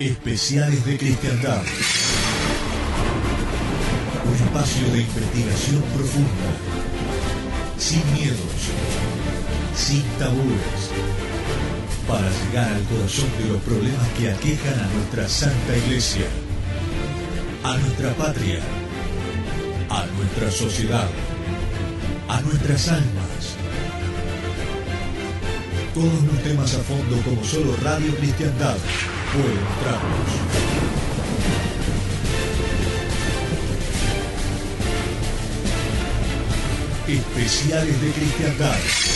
Especiales de Cristiandad. Un espacio de investigación profunda. Sin miedos. Sin tabúes. Para llegar al corazón de los problemas que aquejan a nuestra Santa Iglesia. A nuestra patria. A nuestra sociedad. A nuestras almas. Todos los temas a fondo como solo Radio Cristiandad Especiales de Cristiandad. La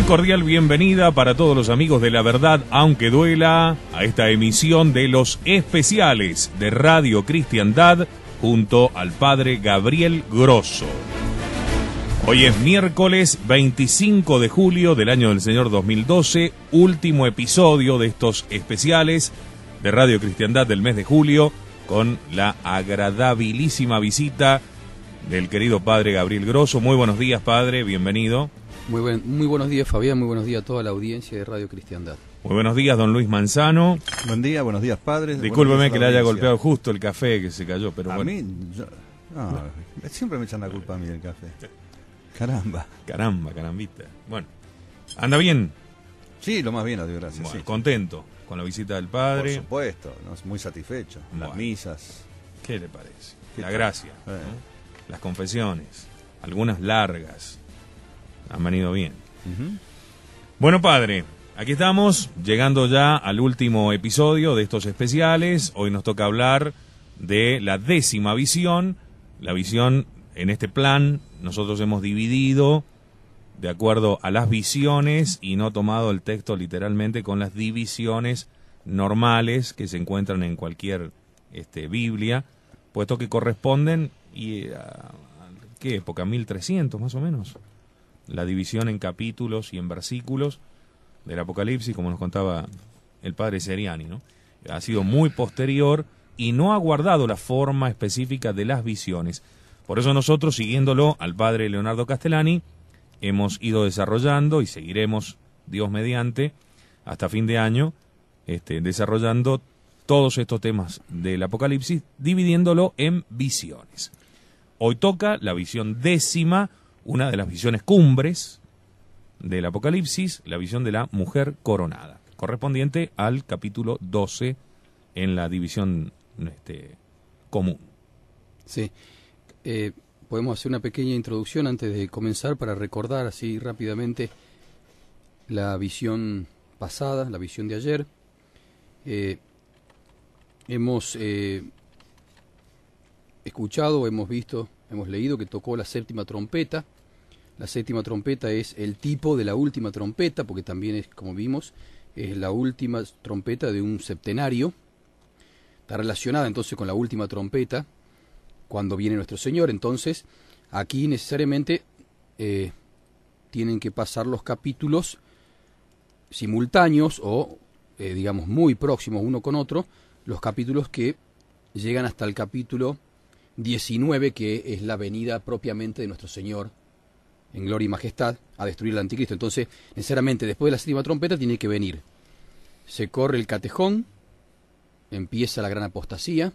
muy cordial bienvenida para todos los amigos de la verdad, aunque duela, a esta emisión de los especiales de Radio Cristiandad junto al padre Gabriel Grosso. Hoy es miércoles 25 de julio del año del Señor 2012, último episodio de estos especiales de Radio Cristiandad del mes de julio, con la agradabilísima visita del querido padre Gabriel Grosso. Muy buenos días, padre, bienvenido. Muy, buen, muy buenos días, Fabián. Muy buenos días a toda la audiencia de Radio Cristiandad. Muy buenos días, don Luis Manzano. Buen día, buenos días, padres. Discúlpeme que le haya golpeado justo el café que se cayó, pero a bueno. mí, yo- no, siempre me echan la culpa a mí del café. Caramba. Caramba, carambita. Bueno, anda bien, Sí, lo más bien, a Dios gracias. Bueno, sí. contento con la visita del Por padre. supuesto, ¿no? muy satisfecho. Bueno. Las misas. ¿Qué le parece? ¿Qué La tal? gracia, Eh. ¿no? las confesiones, algunas largas, han venido bien. Bueno, padre, aquí estamos, llegando ya al último episodio de estos especiales. Hoy nos toca hablar de la décima visión. La visión en este plan, nosotros hemos dividido de acuerdo a las visiones y no tomado el texto literalmente con las divisiones normales que se encuentran en cualquier este, Biblia, puesto que corresponden y a, a- ¿qué época? 1300 más o menos la división en capítulos y en versículos del Apocalipsis, como nos contaba el padre Seriani, ¿no? Ha sido muy posterior y no ha guardado la forma específica de las visiones. Por eso nosotros, siguiéndolo al padre Leonardo Castellani, hemos ido desarrollando y seguiremos, Dios mediante, hasta fin de año, este, desarrollando todos estos temas del Apocalipsis, dividiéndolo en visiones. Hoy toca la visión décima, una de las visiones cumbres del Apocalipsis, la visión de la mujer coronada, correspondiente al capítulo 12 en la división este, común. Sí. Eh, podemos hacer una pequeña introducción antes de comenzar para recordar así rápidamente la visión pasada, la visión de ayer. Eh, hemos eh, escuchado, hemos visto, hemos leído que tocó la séptima trompeta. La séptima trompeta es el tipo de la última trompeta, porque también es, como vimos, es la última trompeta de un septenario. Está relacionada entonces con la última trompeta, cuando viene nuestro Señor. Entonces, aquí necesariamente eh, tienen que pasar los capítulos simultáneos o, eh, digamos, muy próximos uno con otro, los capítulos que llegan hasta el capítulo 19, que es la venida propiamente de nuestro Señor en gloria y majestad a destruir al anticristo. Entonces, necesariamente, después de la séptima trompeta tiene que venir. Se corre el catejón, empieza la gran apostasía,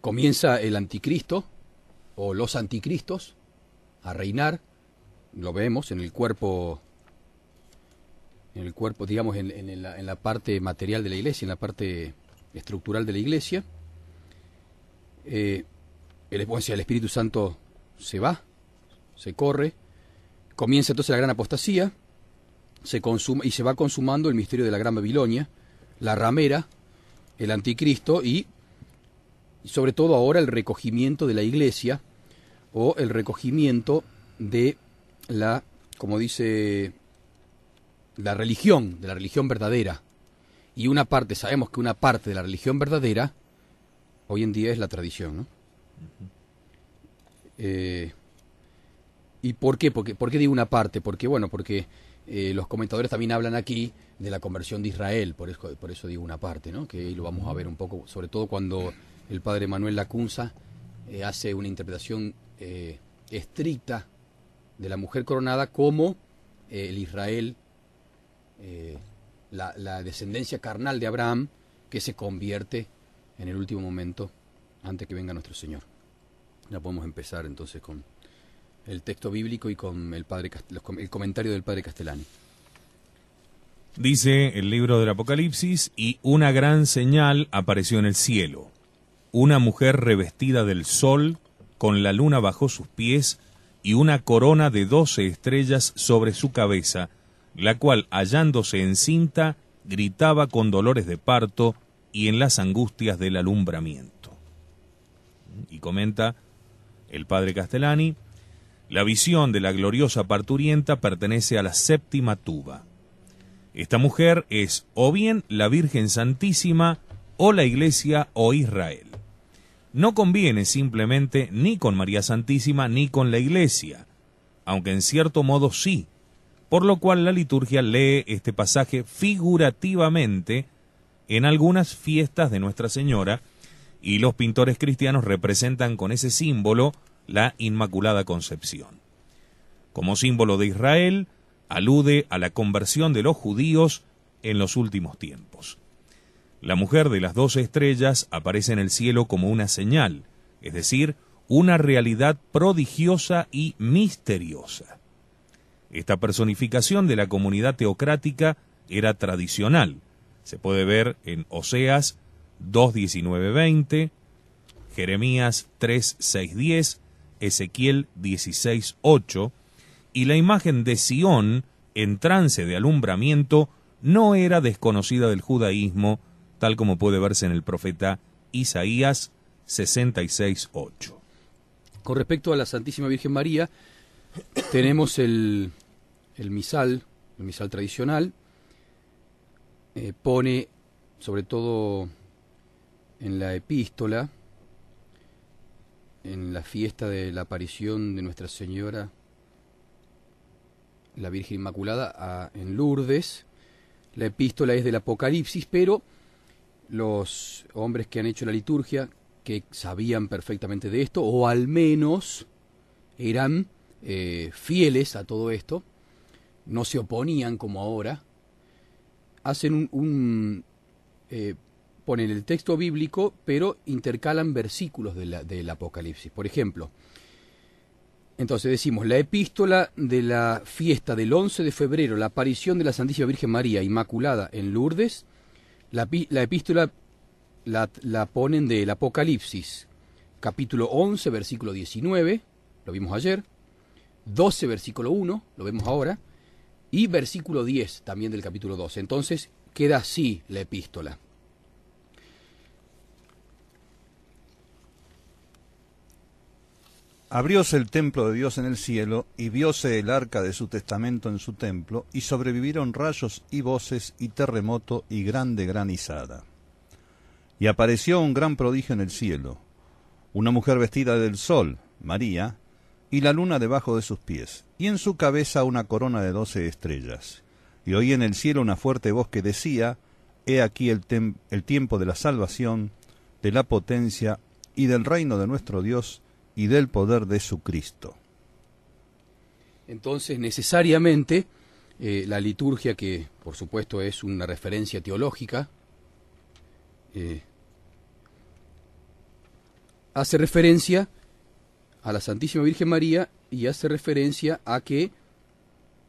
comienza el anticristo o los anticristos a reinar, lo vemos en el cuerpo, en el cuerpo, digamos, en, la, parte material de la iglesia, en la parte estructural de la iglesia. Eh, el, Espíritu Santo se va, se corre, comienza entonces la gran apostasía, se consuma y se va consumando el misterio de la gran Babilonia, la ramera, el anticristo y sobre todo ahora el recogimiento de la iglesia o el recogimiento de la, como dice, la religión, de la religión verdadera. Y una parte, sabemos que una parte de la religión verdadera hoy en día es la tradición, ¿no? Eh, ¿Y por qué? Porque, ¿Por qué digo una parte? Porque, bueno, porque eh, los comentadores también hablan aquí de la conversión de Israel, por eso, por eso digo una parte, ¿no? Que ahí lo vamos a ver un poco, sobre todo cuando el padre Manuel Lacunza eh, hace una interpretación estricta de la mujer coronada como el Israel, la, la, descendencia carnal de Abraham, que se convierte en el último momento antes que venga nuestro Señor. Ya podemos empezar entonces con el texto bíblico y con el, padre, el comentario del padre Castellani. Dice el libro del Apocalipsis, y una gran señal apareció en el cielo una mujer revestida del sol, con la luna bajo sus pies, y una corona de doce estrellas sobre su cabeza, la cual, hallándose encinta, gritaba con dolores de parto y en las angustias del alumbramiento. Y comenta el padre Castellani, la visión de la gloriosa parturienta pertenece a la séptima tuba. Esta mujer es o bien la Virgen Santísima o la Iglesia o Israel no conviene simplemente ni con María Santísima ni con la Iglesia, aunque en cierto modo sí, por lo cual la liturgia lee este pasaje figurativamente en algunas fiestas de Nuestra Señora, y los pintores cristianos representan con ese símbolo la Inmaculada Concepción. Como símbolo de Israel, alude a la conversión de los judíos en los últimos tiempos. La mujer de las dos estrellas aparece en el cielo como una señal, es decir, una realidad prodigiosa y misteriosa. Esta personificación de la comunidad teocrática era tradicional. Se puede ver en Oseas 2.19.20, Jeremías 3.6.10, Ezequiel 16.8, y la imagen de Sión en trance de alumbramiento no era desconocida del judaísmo tal como puede verse en el profeta Isaías 66.8. Con respecto a la Santísima Virgen María, tenemos el, el misal, el misal tradicional, eh, pone sobre todo en la epístola, en la fiesta de la aparición de Nuestra Señora, la Virgen Inmaculada, en Lourdes, la epístola es del Apocalipsis, pero los hombres que han hecho la liturgia, que sabían perfectamente de esto, o al menos eran eh, fieles a todo esto, no se oponían como ahora, hacen un, eh, ponen el texto bíblico, pero intercalan versículos de la- del Apocalipsis. Por ejemplo, entonces decimos, la epístola de la fiesta del 11 de febrero, la aparición de la Santísima Virgen María Inmaculada en Lourdes, la epístola la, la ponen del Apocalipsis, capítulo 11, versículo 19, lo vimos ayer, 12, versículo 1, lo vemos ahora, y versículo 10 también del capítulo 12. Entonces queda así la epístola. Abrióse el templo de Dios en el cielo, y vióse el arca de su testamento en su templo, y sobrevivieron rayos y voces, y terremoto, y grande granizada. Y apareció un gran prodigio en el cielo, una mujer vestida del sol, María, y la luna debajo de sus pies, y en su cabeza una corona de doce estrellas. Y oí en el cielo una fuerte voz que decía, He aquí el, tiempo de la salvación, de la potencia y del reino de nuestro Dios, y del poder de su Cristo. Entonces, necesariamente, eh, la liturgia, que por supuesto es una referencia teológica, eh, hace referencia a la Santísima Virgen María y hace referencia a que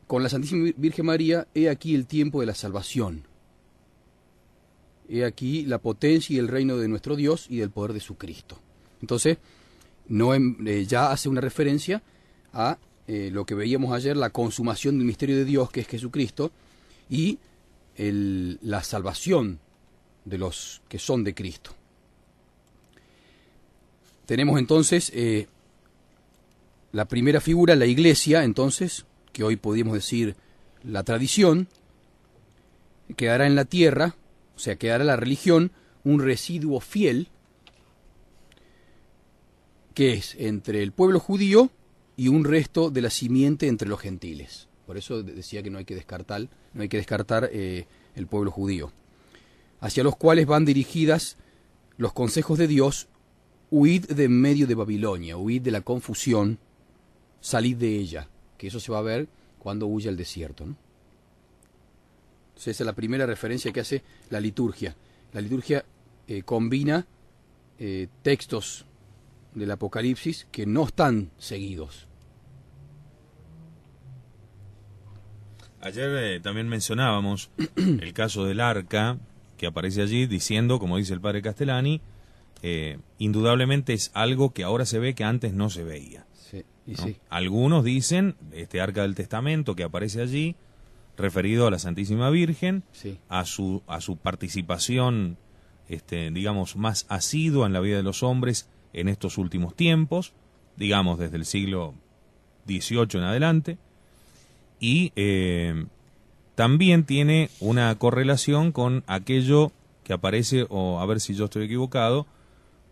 con la Santísima Vir- Virgen María he aquí el tiempo de la salvación. He aquí la potencia y el reino de nuestro Dios y del poder de su Cristo. Entonces, no em- eh, ya hace una referencia a eh, lo que veíamos ayer, la consumación del misterio de Dios, que es Jesucristo, y el- la salvación de los que son de Cristo. Tenemos entonces eh, la primera figura, la iglesia, entonces, que hoy podríamos decir la tradición, quedará en la tierra, o sea, quedará la religión, un residuo fiel, que es entre el pueblo judío y un resto de la simiente entre los gentiles. Por eso de- decía que no hay que descartar, no hay que descartar eh, el pueblo judío, hacia los cuales van dirigidas los consejos de Dios, huid de en medio de Babilonia, huid de la confusión, salid de ella, que eso se va a ver cuando huya al desierto. ¿no? Entonces esa es la primera referencia que hace la liturgia. La liturgia eh, combina eh, textos del Apocalipsis que no están seguidos. Ayer eh, también mencionábamos el caso del arca que aparece allí diciendo, como dice el padre Castellani, indudablemente es algo que ahora se ve que antes no se veía. Sí, y ¿no? sí. Algunos dicen, este arca del testamento que aparece allí, referido a la Santísima Virgen, Sí. a su, a su participación, este, digamos, más asidua en la vida de los hombres en estos últimos tiempos, digamos desde el siglo XVIII en adelante, y eh, también tiene una correlación con aquello que aparece, o a ver si yo estoy equivocado,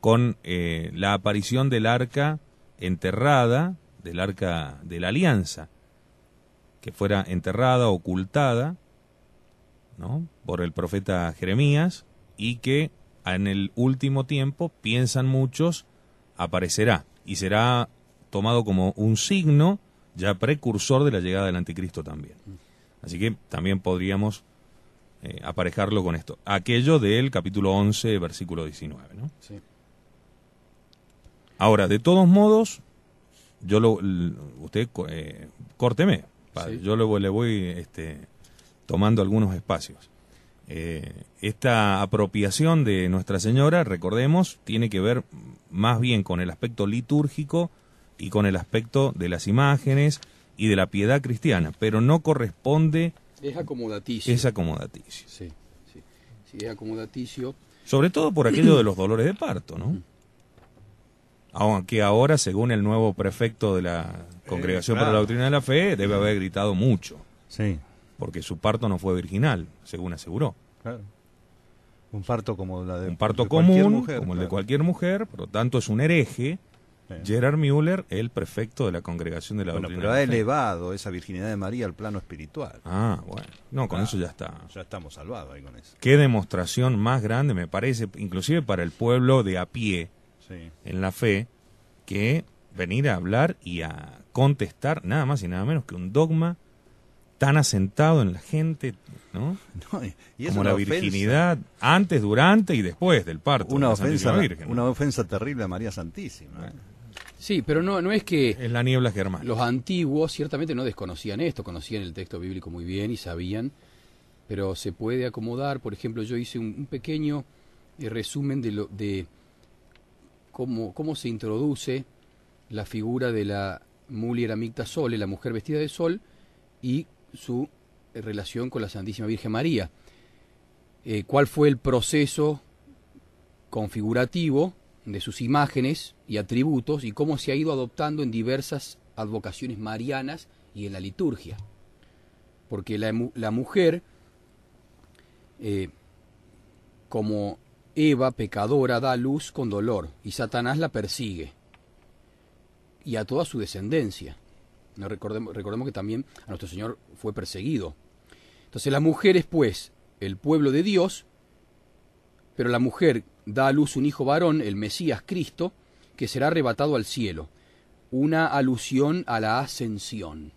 con eh, la aparición del arca enterrada, del arca de la alianza, que fuera enterrada, ocultada, ¿no? por el profeta Jeremías, y que en el último tiempo, piensan muchos, aparecerá, y será tomado como un signo ya precursor de la llegada del anticristo también. Así que también podríamos eh, aparejarlo con esto. Aquello del capítulo 11, versículo 19. ¿no? Sí. Ahora, de todos modos, yo lo, usted eh, córteme, padre. Sí. yo lo- le voy este, tomando algunos espacios. Eh, esta apropiación de Nuestra Señora, recordemos, tiene que ver más bien con el aspecto litúrgico y con el aspecto de las imágenes y de la piedad cristiana, pero no corresponde, Es acomodaticio. es acomodaticio. Sí, sí. Sí, es acomodaticio. Sobre todo por aquello de los dolores de parto, ¿no? Aunque ahora, según el nuevo prefecto de la Congregación para la. Doctrina de la Fe, debe haber gritado mucho, Sí, porque su parto no fue virginal, según aseguró. claro. Un parto como la de Un parto de común, mujer, como el de cualquier mujer, por lo tanto es un hereje. Sí. Gerard Müller, el prefecto de la Congregación de la Bueno, Doctrina pero ha de la Fe. elevado esa virginidad de María al plano espiritual. Ah, bueno. No, con Ah. eso ya está. Ya estamos salvados ahí con eso. Qué demostración más grande, me parece, inclusive para el pueblo de a pie, Sí. en la fe que venir a hablar y a contestar nada más y nada menos que un dogma tan asentado en la gente, ¿no? No, y- y es Como la ofensa- virginidad antes, durante y después del parto. Una de ofensa, Santísima Virgen, ¿no? una ofensa terrible a María Santísima. Sí, pero no, no es que Es la niebla germana. los antiguos ciertamente no desconocían esto, conocían el texto bíblico muy bien y sabían, pero se puede acomodar. Por ejemplo, yo hice un, un pequeño eh, resumen de, lo, de cómo, se introduce la figura de la Mulier Amicta Sole, la mujer vestida de sol, y su relación con la Santísima Virgen María. Eh, ¿Cuál fue el proceso configurativo de sus imágenes y atributos y cómo se ha ido adoptando en diversas advocaciones marianas y en la liturgia? Porque la mujer, eh, como Eva pecadora, da luz con dolor y Satanás la persigue y a toda su descendencia. Recordemos, que también a nuestro Señor fue perseguido. Entonces la mujer es pues el pueblo de Dios, pero la mujer da a luz un hijo varón, el Mesías Cristo, que será arrebatado al cielo. Una alusión a la ascensión.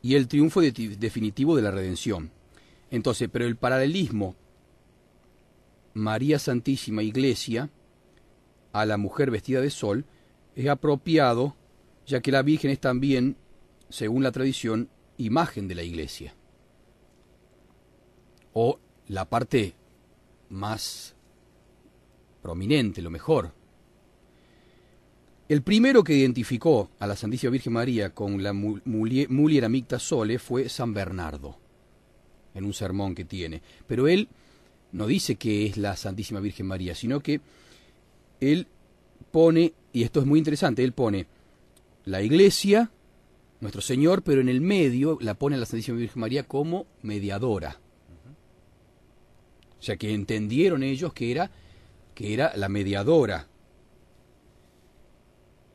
Y el triunfo de- definitivo de la redención. Entonces, pero el paralelismo María Santísima Iglesia a la mujer vestida de sol es apropiado, ya que la Virgen es también, según la tradición, imagen de la Iglesia. O la parte más prominente, lo mejor. El primero que identificó a la Santísima Virgen María con la mu- mulie- Mulier Amicta Sole fue San Bernardo, en un sermón que tiene. Pero él no dice que es la Santísima Virgen María, sino que él pone, y esto es muy interesante, él pone la iglesia, nuestro Señor, pero en el medio la pone a la Santísima Virgen María como mediadora. O sea que entendieron ellos que era, que era la mediadora.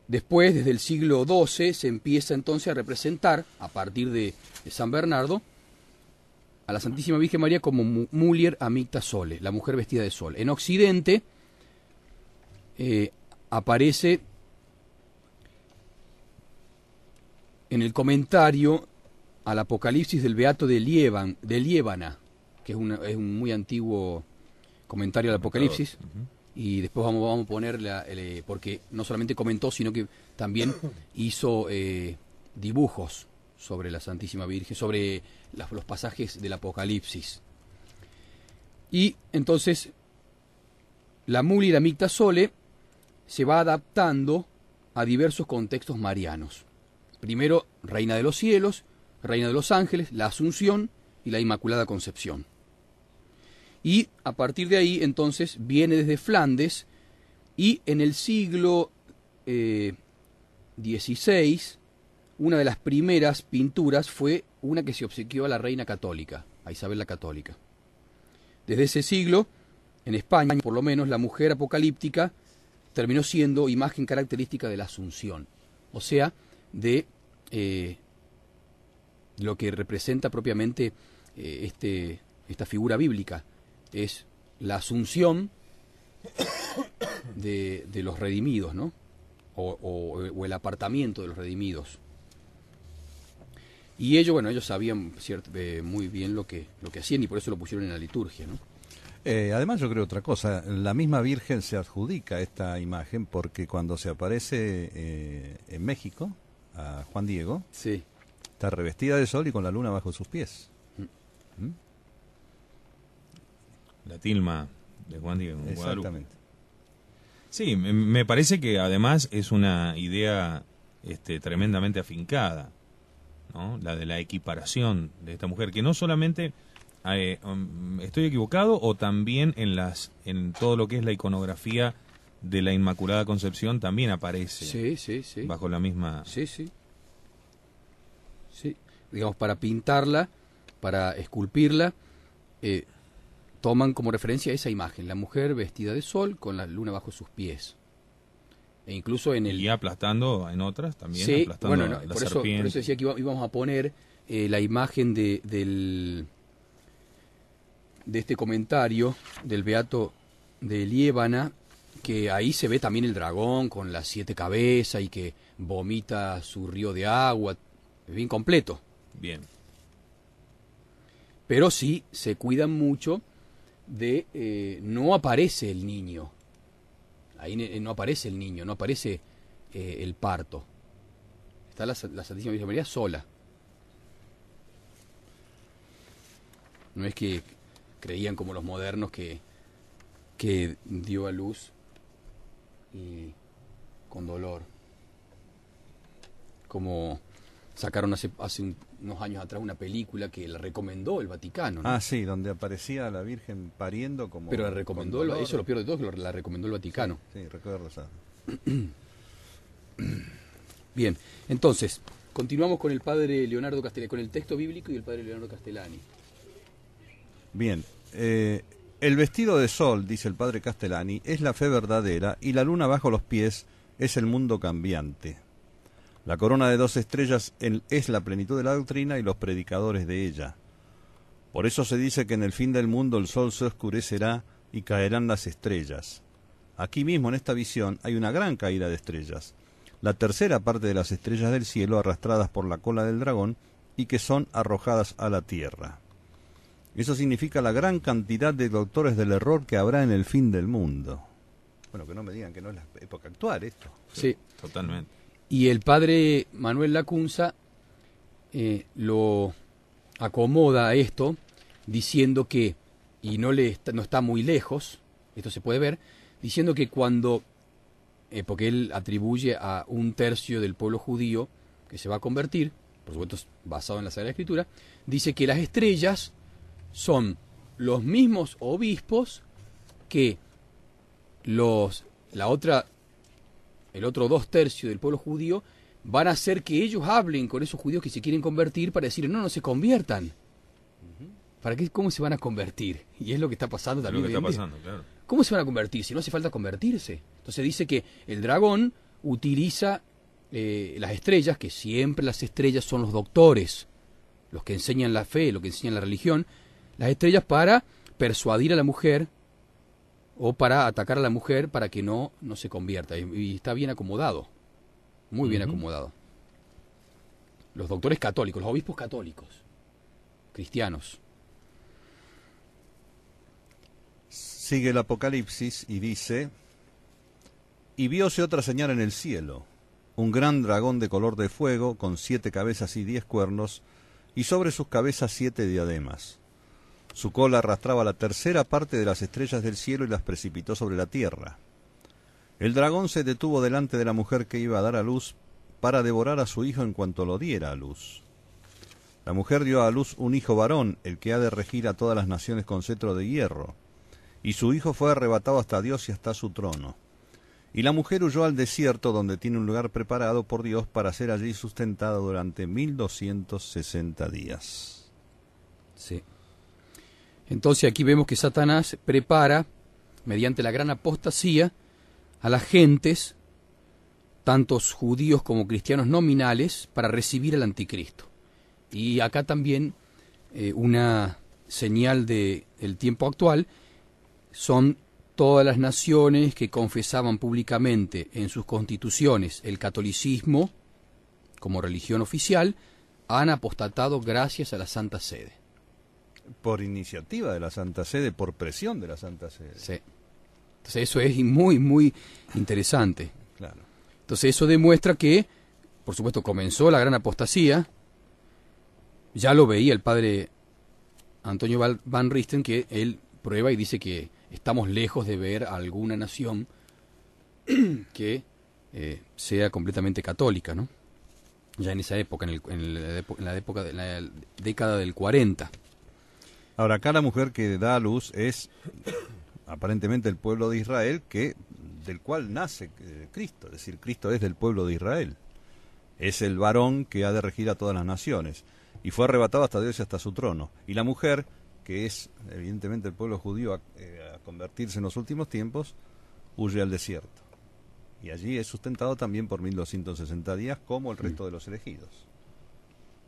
Después, desde el siglo XII, se empieza entonces a representar, a partir de, de San Bernardo, a la Santísima Virgen María como mu- Mulier Amicta Sole, la mujer vestida de sol. En Occidente eh, aparece en el comentario al Apocalipsis del Beato de, Lieban, de Liébana, que es, una- es un muy antiguo comentario al Apocalipsis, y después vamos, vamos a poner, la- el, eh, porque no solamente comentó, sino que también hizo eh, dibujos sobre la Santísima Virgen, sobre los pasajes del Apocalipsis. Y entonces, la Muli Micta Sole se va adaptando a diversos contextos marianos. Primero, Reina de los Cielos, Reina de los Ángeles, la Asunción y la Inmaculada Concepción. Y a partir de ahí, entonces, viene desde Flandes y en el siglo eh, XVI, una de las primeras pinturas fue una que se obsequió a la Reina Católica, a Isabel la Católica. Desde ese siglo, en España, por lo menos, la mujer apocalíptica terminó siendo imagen característica de la Asunción, o sea, de eh, lo que representa propiamente eh, este, esta figura bíblica, es la Asunción de, los redimidos, ¿no? O el apartamiento de los redimidos. Y ellos, bueno, ellos sabían ciert- eh, muy bien lo que, lo que hacían y por eso lo pusieron en la liturgia, ¿no? Eh, además yo creo otra cosa, la misma Virgen se adjudica esta imagen porque cuando se aparece eh, en México a Juan Diego, Sí. está revestida de sol y con la luna bajo sus pies. ¿Mm? La tilma de Juan Diego en Guadalupe. Sí, me, me parece que además es una idea este, tremendamente afincada, ¿no? La de la equiparación de esta mujer, que no solamente eh, um, estoy equivocado o también en las en todo lo que es la iconografía de la Inmaculada Concepción también aparece Sí, sí, sí. bajo la misma Sí, sí. Sí. Digamos, para pintarla, para esculpirla, eh, toman como referencia esa imagen, la mujer vestida de sol con la luna bajo sus pies. E incluso en el... y aplastando en otras también Sí, aplastando bueno, no, la por, eso, por serpiente. eso decía que íbamos a poner eh, la imagen de, del, de este comentario del Beato de Liébana, que ahí se ve también el dragón con las siete cabezas y que vomita su río de agua, es bien completo. Bien. Pero sí se cuidan mucho de eh, no aparece el niño. Ahí ne- no aparece el niño, no aparece eh, el parto. Está la, la Santísima Virgen María sola. No es que creían como los modernos que, que dio a luz y con dolor. Como sacaron hace, hace un- unos años atrás una película que la recomendó el Vaticano. ¿no? Ah, sí, donde aparecía la Virgen pariendo como... Pero la recomendó, el- eso lo peor de todo, que la recomendó el Vaticano. Sí, recuerdo esa. Bien, entonces, continuamos con el padre Leonardo Castellani, con el texto bíblico y el padre Leonardo Castellani. Bien, eh, el vestido de sol, dice el padre Castellani, es la fe verdadera y la luna bajo los pies es el mundo cambiante. La corona de dos estrellas es la plenitud de la doctrina y los predicadores de ella. Por eso se dice que en el fin del mundo el sol se oscurecerá y caerán las estrellas. Aquí mismo en esta visión hay una gran caída de estrellas, la tercera parte de las estrellas del cielo arrastradas por la cola del dragón y que son arrojadas a la tierra. Eso significa la gran cantidad de doctores del error que habrá en el fin del mundo. Bueno, que no me digan que no es la época actual esto. Sí. Totalmente. Y el padre Manuel Lacunza eh, lo acomoda a esto diciendo que, y no, le está, no está muy lejos, esto se puede ver, diciendo que cuando, eh, porque él atribuye a un tercio del pueblo judío que se va a convertir, por supuesto basado en la Sagrada Escritura, dice que las estrellas son los mismos obispos que los la otra el otro dos tercios del pueblo judío van a hacer que ellos hablen con esos judíos que se quieren convertir para decir no no se conviertan para qué cómo se van a convertir y es lo que está pasando Es lo también que hoy está en día. pasando, claro. ¿Cómo se van a convertir si no hace falta convertirse? Entonces dice que el dragón utiliza eh, las estrellas, que siempre las estrellas son los doctores, los que enseñan la fe, los que enseñan la religión, las estrellas para persuadir a la mujer o para atacar a la mujer para que no, no se convierta. Y, y está bien acomodado, muy bien acomodado. Los doctores católicos, los obispos católicos, cristianos. Sigue el Apocalipsis y dice, y vióse otra señal en el cielo, un gran dragón de color de fuego, con siete cabezas y diez cuernos, y sobre sus cabezas siete diademas. Su cola arrastraba la tercera parte de las estrellas del cielo y las precipitó sobre la tierra. El dragón se detuvo delante de la mujer que iba a dar a luz para devorar a su hijo en cuanto lo diera a luz. La mujer dio a luz un hijo varón, el que ha de regir a todas las naciones con cetro de hierro y su hijo fue arrebatado hasta Dios y hasta su trono. Y la mujer huyó al desierto donde tiene un lugar preparado por Dios para ser allí sustentada durante mil doscientos sesenta días. Sí. Entonces aquí vemos que Satanás prepara, mediante la gran apostasía, a las gentes, tantos judíos como cristianos nominales, para recibir al anticristo. Y acá también eh, una señal de el tiempo actual son todas las naciones que confesaban públicamente en sus constituciones el catolicismo como religión oficial, han apostatado gracias a la Santa Sede. Por iniciativa de la Santa Sede, por presión de la Santa Sede. Sí. Entonces eso es muy, muy interesante. Claro. Entonces eso demuestra que, por supuesto, comenzó la gran apostasía. Ya lo veía el padre Antonio Van Risten, que él prueba y dice que estamos lejos de ver a alguna nación que eh, sea completamente católica, ¿no? Ya en esa época, en, el- en la, época- en la época de la década del 40. Ahora, acá la mujer que da a luz es aparentemente el pueblo de Israel, que del cual nace eh, Cristo, es decir, Cristo es del pueblo de Israel. Es el varón que ha de regir a todas las naciones. Y fue arrebatado hasta Dios y hasta su trono. Y la mujer, que es evidentemente el pueblo judío a, eh, a convertirse en los últimos tiempos, huye al desierto. Y allí es sustentado también por 1260 días, como el resto de los elegidos.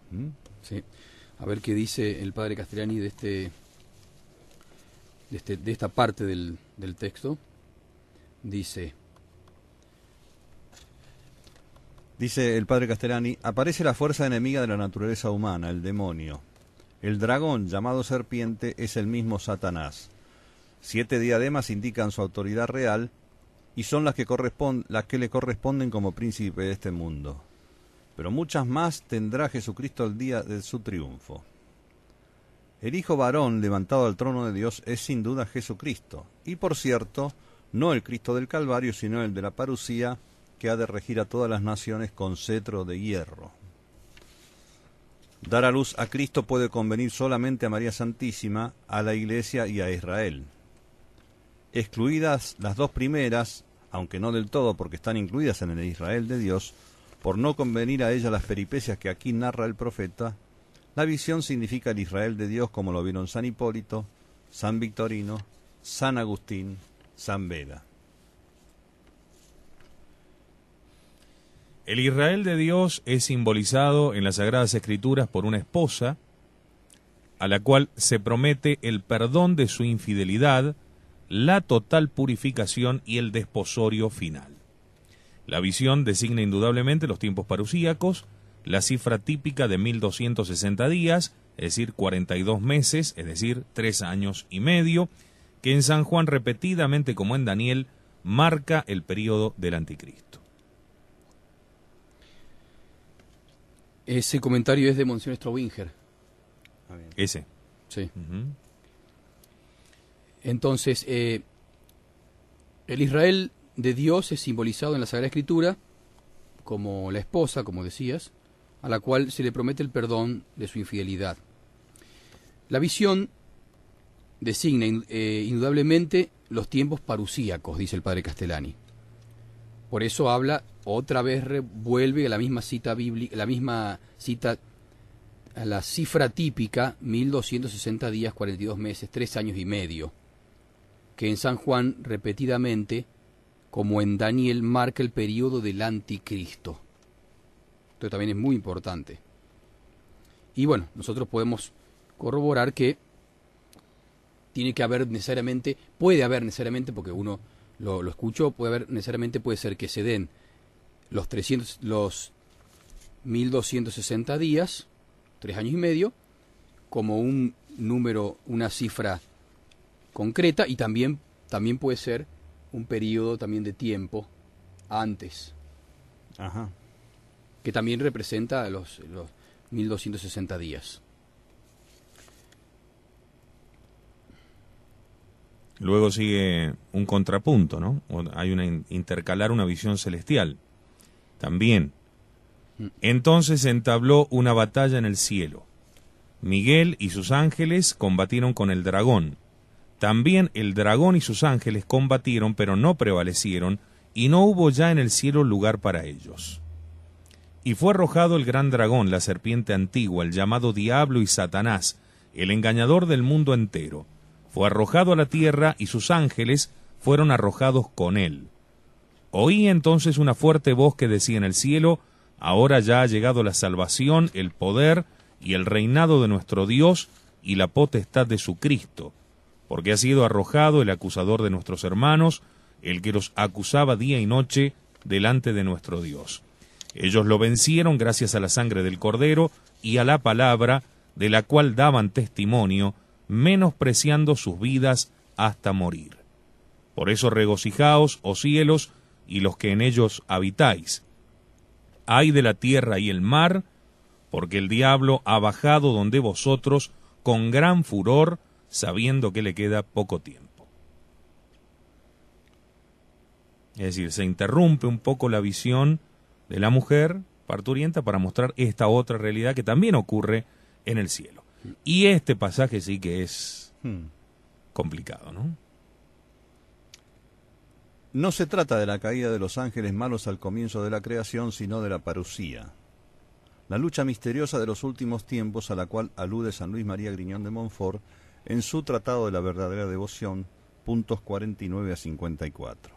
¿Mm? Sí. A ver qué dice el padre Castellani de este de, este, esta parte del, texto. dice, Dice el padre Castellani, aparece la fuerza enemiga de la naturaleza humana, el demonio. El dragón, llamado serpiente, es el mismo Satanás. Siete diademas indican su autoridad real y son las que, las que le corresponden como príncipe de este mundo. Pero muchas más tendrá Jesucristo el día de su triunfo. El Hijo varón levantado al trono de Dios es sin duda Jesucristo, y por cierto, no el Cristo del Calvario, sino el de la parucía, que ha de regir a todas las naciones con cetro de hierro. Dar a luz a Cristo puede convenir solamente a María Santísima, a la Iglesia y a Israel. Excluidas las dos primeras, aunque no del todo porque están incluidas en el Israel de Dios, por no convenir a ella las peripecias que aquí narra el profeta, la visión significa el Israel de Dios como lo vieron San Hipólito, San Victorino, San Agustín, San Beda. El Israel de Dios es simbolizado en las Sagradas Escrituras por una esposa a la cual se promete el perdón de su infidelidad, la total purificación y el desposorio final. La visión designa indudablemente los tiempos parusíacos, la cifra típica de 1260 días, es decir, 42 meses, es decir, tres años y medio, que en San Juan repetidamente como en Daniel marca el periodo del anticristo. Ese comentario es de Monseñor Strowinger. Ah, Ese. Sí. Entonces, eh, el Israel de Dios es simbolizado en la Sagrada Escritura como la esposa, como decías, a la cual se le promete el perdón de su infidelidad. La visión designa eh, indudablemente los tiempos parusíacos, dice el padre Castellani. Por eso habla, otra vez vuelve a la misma cita bíblica, la misma cita, a la cifra típica, 1260 días, 42 meses, 3 años y medio, que en San Juan repetidamente, como en Daniel, marca el periodo del anticristo. Esto también es muy importante. Y bueno, nosotros podemos corroborar que tiene que haber necesariamente, puede haber necesariamente, porque uno lo, lo escucho, puede haber, necesariamente puede ser que se den los 300, los 1260 días, tres años y medio, como un número, una cifra concreta y también, también puede ser un periodo también de tiempo antes. Ajá. Que también representa los, los 1260 días. Luego sigue un contrapunto, ¿no? Hay una intercalar una visión celestial. También. Mm. Entonces entabló una batalla en el cielo. Miguel y sus ángeles combatieron con el dragón. También el dragón y sus ángeles combatieron, pero no prevalecieron, y no hubo ya en el cielo lugar para ellos. Y fue arrojado el gran dragón, la serpiente antigua, el llamado Diablo y Satanás, el engañador del mundo entero fue arrojado a la tierra y sus ángeles fueron arrojados con él. Oí entonces una fuerte voz que decía en el cielo, Ahora ya ha llegado la salvación, el poder y el reinado de nuestro Dios y la potestad de su Cristo, porque ha sido arrojado el acusador de nuestros hermanos, el que los acusaba día y noche delante de nuestro Dios. Ellos lo vencieron gracias a la sangre del Cordero y a la palabra de la cual daban testimonio, menospreciando sus vidas hasta morir. Por eso regocijaos, oh cielos, y los que en ellos habitáis. Ay de la tierra y el mar, porque el diablo ha bajado donde vosotros con gran furor, sabiendo que le queda poco tiempo. Es decir, se interrumpe un poco la visión de la mujer parturienta para mostrar esta otra realidad que también ocurre en el cielo. Y este pasaje sí que es hmm. complicado, ¿no? No se trata de la caída de los ángeles malos al comienzo de la creación, sino de la parucía. La lucha misteriosa de los últimos tiempos a la cual alude San Luis María Griñón de Montfort en su Tratado de la Verdadera Devoción, puntos 49 a 54.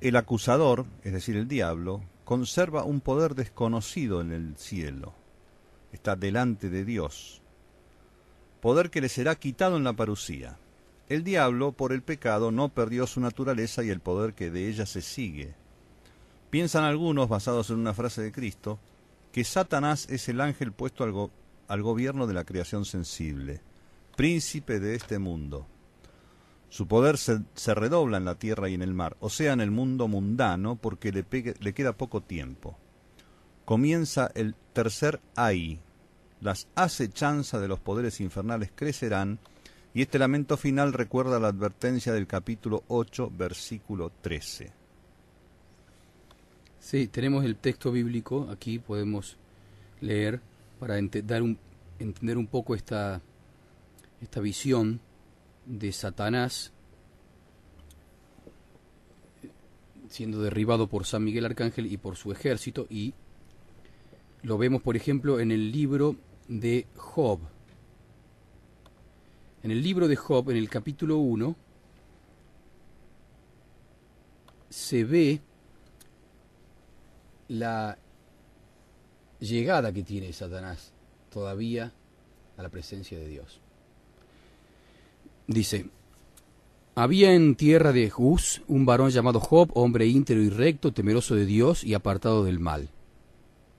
El acusador, es decir, el diablo, conserva un poder desconocido en el cielo está delante de Dios, poder que le será quitado en la parucía. El diablo, por el pecado, no perdió su naturaleza y el poder que de ella se sigue. Piensan algunos, basados en una frase de Cristo, que Satanás es el ángel puesto al, al gobierno de la creación sensible, príncipe de este mundo. Su poder se, redobla en la tierra y en el mar, o sea, en el mundo mundano, porque le, queda poco tiempo. Comienza el tercer ay. Las acechanzas de los poderes infernales crecerán, y este lamento final recuerda la advertencia del capítulo 8, versículo 13. Sí, tenemos el texto bíblico, aquí podemos leer para dar entender un poco esta, esta visión de Satanás siendo derribado por San Miguel Arcángel y por su ejército y lo vemos por ejemplo en el libro de Job. En el libro de Job, en el capítulo 1, se ve la llegada que tiene Satanás todavía a la presencia de Dios. Dice, había en tierra de Juz un varón llamado Job, hombre íntegro y recto, temeroso de Dios y apartado del mal.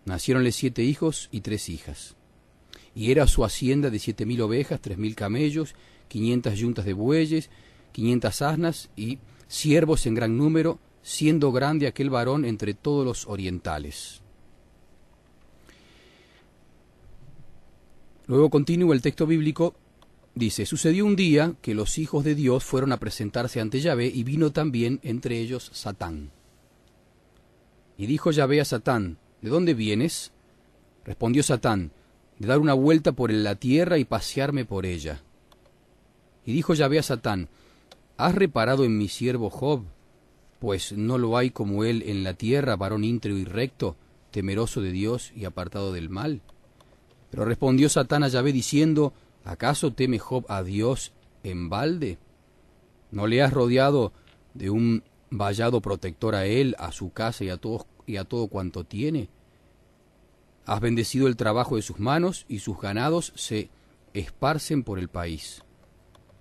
Naciéronle siete hijos y tres hijas. Y era su hacienda de siete mil ovejas, tres mil camellos, quinientas yuntas de bueyes, quinientas asnas y siervos en gran número, siendo grande aquel varón entre todos los orientales. Luego continúa el texto bíblico, dice, sucedió un día que los hijos de Dios fueron a presentarse ante Yahvé y vino también entre ellos Satán. Y dijo Yahvé a Satán, ¿de dónde vienes? Respondió Satán, de dar una vuelta por la tierra y pasearme por ella. Y dijo Yahvé a Satán, ¿has reparado en mi siervo Job? Pues no lo hay como él en la tierra, varón íntegro y recto, temeroso de Dios y apartado del mal. Pero respondió Satán a Yahvé diciendo, ¿acaso teme Job a Dios en balde? ¿No le has rodeado de un vallado protector a él, a su casa y a, todo, y a todo cuanto tiene? Has bendecido el trabajo de sus manos y sus ganados se esparcen por el país.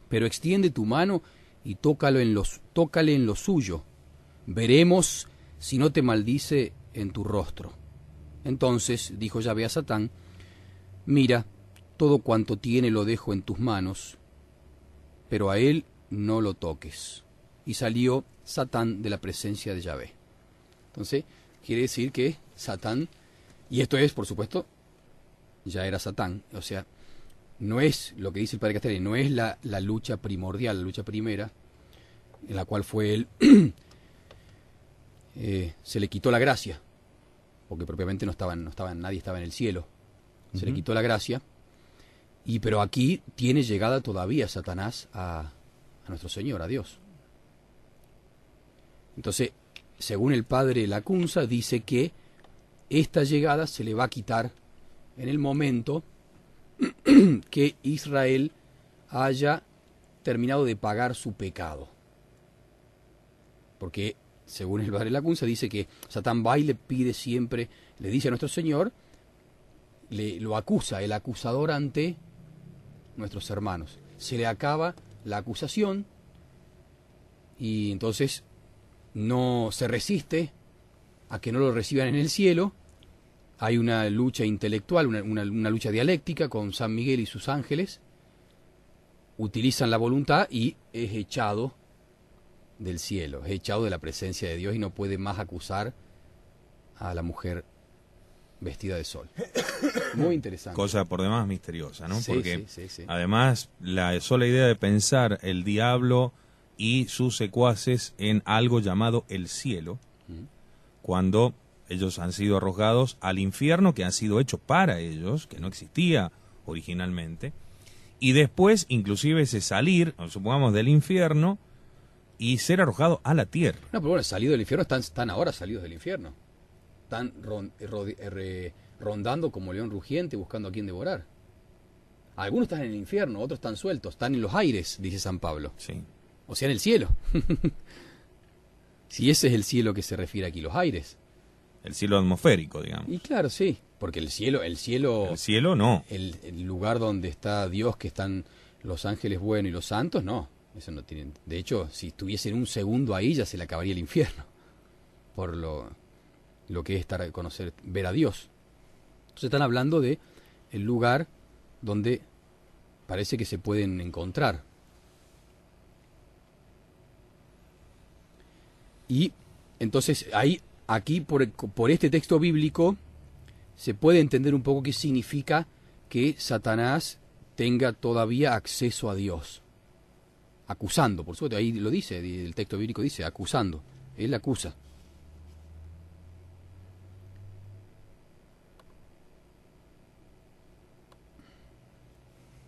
Pero extiende tu mano y tócalo en los, tócale en lo suyo. Veremos si no te maldice en tu rostro. Entonces dijo Yahvé a Satán, Mira, todo cuanto tiene lo dejo en tus manos, pero a él no lo toques. Y salió Satán de la presencia de Yahvé. Entonces, quiere decir que Satán, y esto es, por supuesto, ya era Satán, o sea, no es lo que dice el padre Castelli, no es la, la lucha primordial, la lucha primera, en la cual fue él, eh, se le quitó la gracia, porque propiamente no estaban, no estaban, nadie estaba en el cielo, se le quitó la gracia, y pero aquí tiene llegada todavía Satanás a, nuestro Señor, a Dios. Entonces, según el padre Lacunza, dice que esta llegada se le va a quitar en el momento que Israel haya terminado de pagar su pecado. Porque, según el padre Lacunza, dice que Satán va y le pide siempre, le dice a nuestro Señor, le, lo acusa, el acusador ante nuestros hermanos. Se le acaba la acusación y entonces no se resiste a que no lo reciban en el cielo. Hay una lucha intelectual, una, una, lucha dialéctica con San Miguel y sus ángeles. Utilizan la voluntad y es echado del cielo, es echado de la presencia de Dios y no puede más acusar a la mujer vestida de sol. Muy interesante. Cosa por demás misteriosa, ¿no? Sí, Porque sí, sí, sí. además la sola idea de pensar el diablo y sus secuaces en algo llamado el cielo, Mm. cuando ellos han sido arrojados al infierno que han sido hecho para ellos, que no existía originalmente, y después inclusive ese salir, supongamos, del infierno y ser arrojado a la tierra. No, pero bueno, salido del infierno, están, están ahora salidos del infierno. Están ron- rodi- re- rondando como león rugiente buscando a quien devorar. Algunos están en el infierno, otros están sueltos, están en los aires, dice San Pablo. Sí. O sea, en el cielo. si ese es el cielo que se refiere aquí, los aires. El cielo atmosférico, digamos. Y claro, sí, porque el cielo, el cielo, El cielo no. el, el lugar donde está Dios, que están los ángeles buenos y los santos, no. Eso no tiene. De hecho, si estuviesen un segundo ahí, ya se le acabaría el infierno. Por lo, lo que es estar conocer, ver a Dios. Entonces están hablando de el lugar donde parece que se pueden encontrar. Y entonces ahí, aquí por, por este texto bíblico, se puede entender un poco qué significa que Satanás tenga todavía acceso a Dios. Acusando, por supuesto, ahí lo dice, el texto bíblico dice, acusando. Él acusa.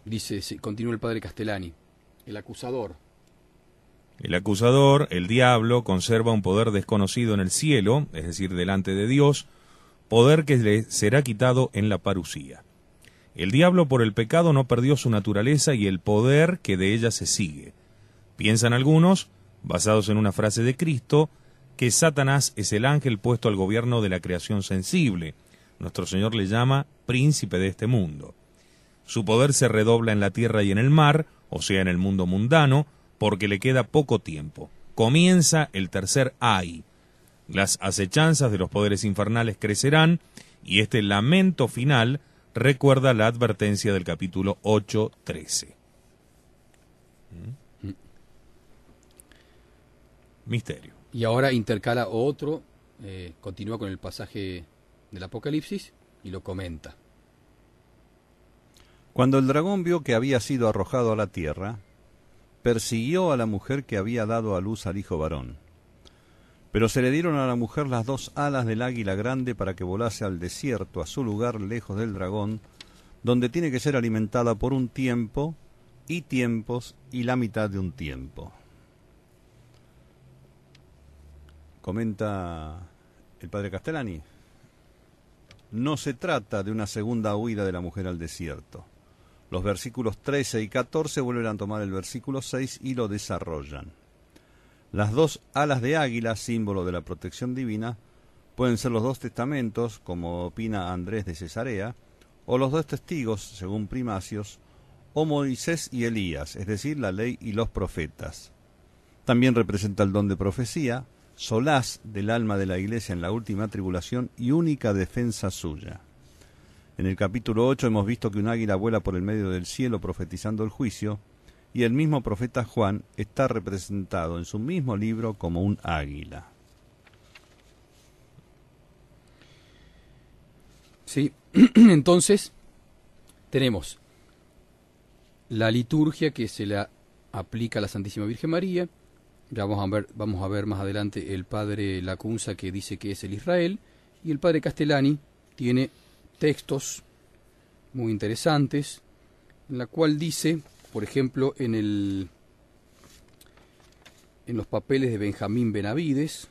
Dice, continúa el padre Castellani, el acusador. El acusador, el diablo, conserva un poder desconocido en el cielo, es decir, delante de Dios, poder que le será quitado en la parucía. El diablo por el pecado no perdió su naturaleza y el poder que de ella se sigue. Piensan algunos, basados en una frase de Cristo, que Satanás es el ángel puesto al gobierno de la creación sensible. Nuestro Señor le llama príncipe de este mundo. Su poder se redobla en la tierra y en el mar, o sea, en el mundo mundano, porque le queda poco tiempo. Comienza el tercer ay. Las acechanzas de los poderes infernales crecerán, y este lamento final recuerda la advertencia del capítulo 8.13. ¿Mm? Misterio. Y ahora intercala otro, eh, continúa con el pasaje del Apocalipsis y lo comenta. Cuando el dragón vio que había sido arrojado a la tierra, persiguió a la mujer que había dado a luz al hijo varón. Pero se le dieron a la mujer las dos alas del águila grande para que volase al desierto, a su lugar lejos del dragón, donde tiene que ser alimentada por un tiempo y tiempos y la mitad de un tiempo. Comenta el padre Castellani. No se trata de una segunda huida de la mujer al desierto. Los versículos 13 y 14 vuelven a tomar el versículo 6 y lo desarrollan. Las dos alas de águila, símbolo de la protección divina, pueden ser los dos testamentos, como opina Andrés de Cesarea, o los dos testigos, según Primacios, o Moisés y Elías, es decir, la ley y los profetas. También representa el don de profecía, solaz del alma de la iglesia en la última tribulación y única defensa suya. En el capítulo 8 hemos visto que un águila vuela por el medio del cielo profetizando el juicio, y el mismo profeta Juan está representado en su mismo libro como un águila. Sí, entonces tenemos la liturgia que se la aplica a la Santísima Virgen María. Ya vamos a ver, vamos a ver más adelante el padre Lacunza que dice que es el Israel. Y el padre Castellani tiene textos muy interesantes, en la cual dice, por ejemplo, en el en los papeles de Benjamín Benavides,